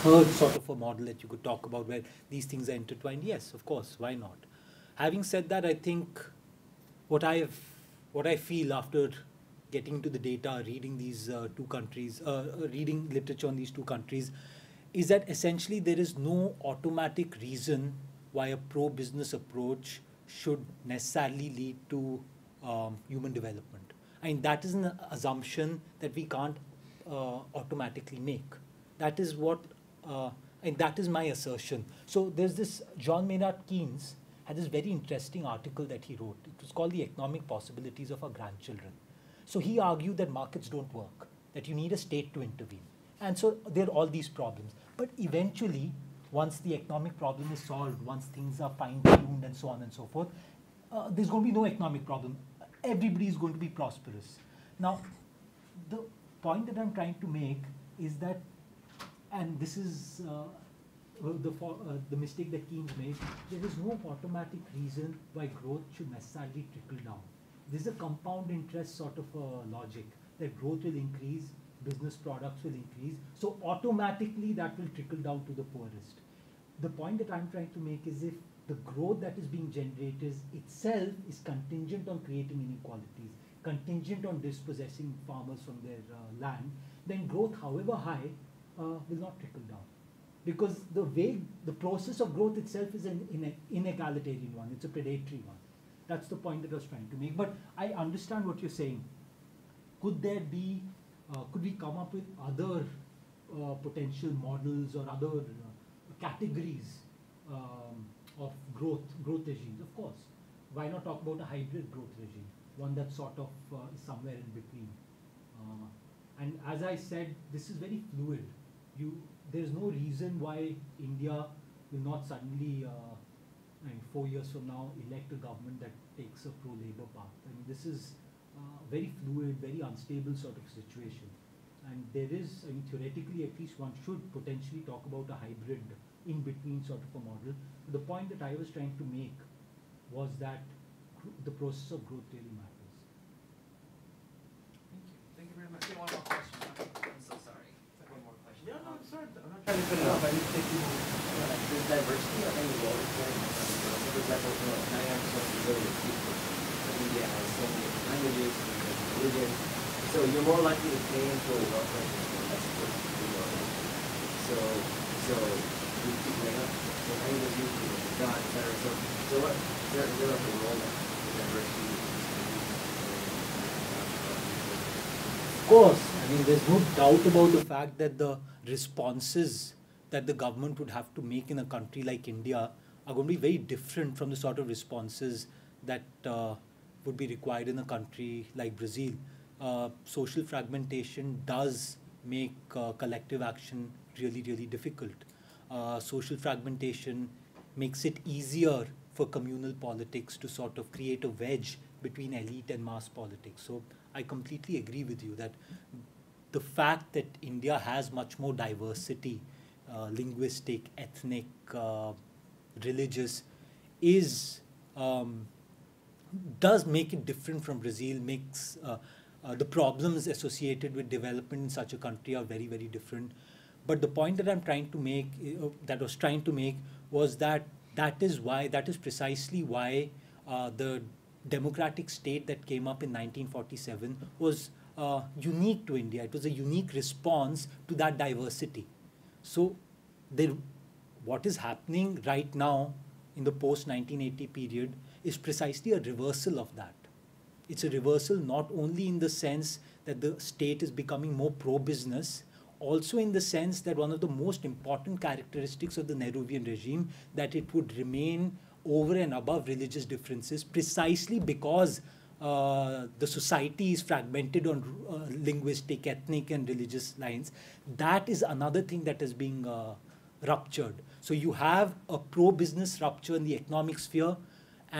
third sort of a model that you could talk about where these things are intertwined? Yes, of course. Why not? Having said that, I think what I what I feel after getting to the data, reading these uh, two countries, uh, uh, reading literature on these two countries, is that essentially there is no automatic reason why a pro-business approach should necessarily lead to um, human development. I mean, that is an assumption that we can't uh, automatically make. That is what, uh, and that is my assertion. So there's this John Maynard Keynes had this very interesting article that he wrote. It was called The Economic Possibilities of Our Grandchildren. So he argued that markets don't work, that you need a state to intervene. And so there are all these problems. But eventually, once the economic problem is solved, once things are fine tuned and so on and so forth, uh, there's going to be no economic problem. Everybody is going to be prosperous. Now, the point that I'm trying to make is that, and this is uh, uh, the, uh, the mistake that Keynes made, there is no automatic reason why growth should necessarily trickle down. This is a compound interest sort of uh, logic that growth will increase, business products will increase, so automatically that will trickle down to the poorest. The point that I'm trying to make is if the growth that is being generated itself is contingent on creating inequalities, contingent on dispossessing farmers from their uh, land, then growth, however high, uh, will not trickle down. Because the way, the process of growth itself is an ine- inegalitarian one, it's a predatory one. That's the point that I was trying to make. But I understand what you're saying. Could there be, could we come up with other uh, potential models or other uh, categories um, of growth, growth regimes? Of course. Why not talk about a hybrid growth regime? One that sort of uh, is somewhere in between. Uh, and as I said, this is very fluid. You, there's no reason why India will not suddenly, uh, I mean, four years from now, elect a government that takes a pro-labor path. I mean, this is uh, very fluid, very unstable sort of situation. And there is, I mean, theoretically, at least one should potentially talk about a hybrid in between sort of a model. The point that I was trying to make was that gr- the process of growth really matters. Thank you. Thank you very much. One more question. I'm so sorry. One more question. Yeah, no, I'm sorry, I'm not trying to put it off, I just think people, you know, like, there's diversity, I think, is always very. You know, For example, you know, ninety-nine percent of the ability of people India has so many languages, religions, so you're more likely to pay into a welfare system that's supposed to be your own. So, so, we keep going up, so language use, you know, God, et cetera, so, so what, is there, is there like a role that Of course, I mean, there's no doubt about the fact that the responses that the government would have to make in a country like India are going to be very different from the sort of responses that uh, would be required in a country like Brazil. Uh, social fragmentation does make uh, collective action really, really difficult. Uh, social fragmentation makes it easier for communal politics to sort of create a wedge between elite and mass politics. So I completely agree with you that the fact that India has much more diversity, uh, linguistic, ethnic, uh, religious, is um, does make it different from Brazil. Makes uh, uh, the problems associated with development in such a country are very very different. But the point that I'm trying to make, uh, that I was trying to make, was that that is why that is precisely why uh, the democratic state that came up in 1947 was uh, unique to India. It was a unique response to that diversity. So, there, what is happening right now in the post 1980 period is precisely a reversal of that. It's a reversal not only in the sense that the state is becoming more pro business, also in the sense that one of the most important characteristics of the Nehruvian regime that it would remain over and above religious differences precisely because uh, the society is fragmented on uh, linguistic, ethnic, and religious lines. That is another thing that is being uh, ruptured. So you have a pro-business rupture in the economic sphere,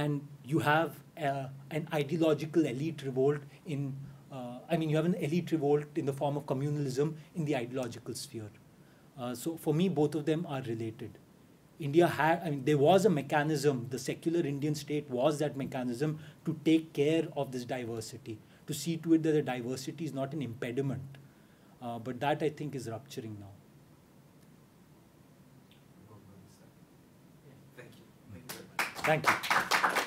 and you have an ideological elite revolt in. Uh, I mean, you have an elite revolt in the form of communalism in the ideological sphere. Uh, so for me, both of them are related. India had, I mean, there was a mechanism, the secular Indian state was that mechanism to take care of this diversity, to see to it that the diversity is not an impediment. Uh, but that I think is rupturing now. Thank you.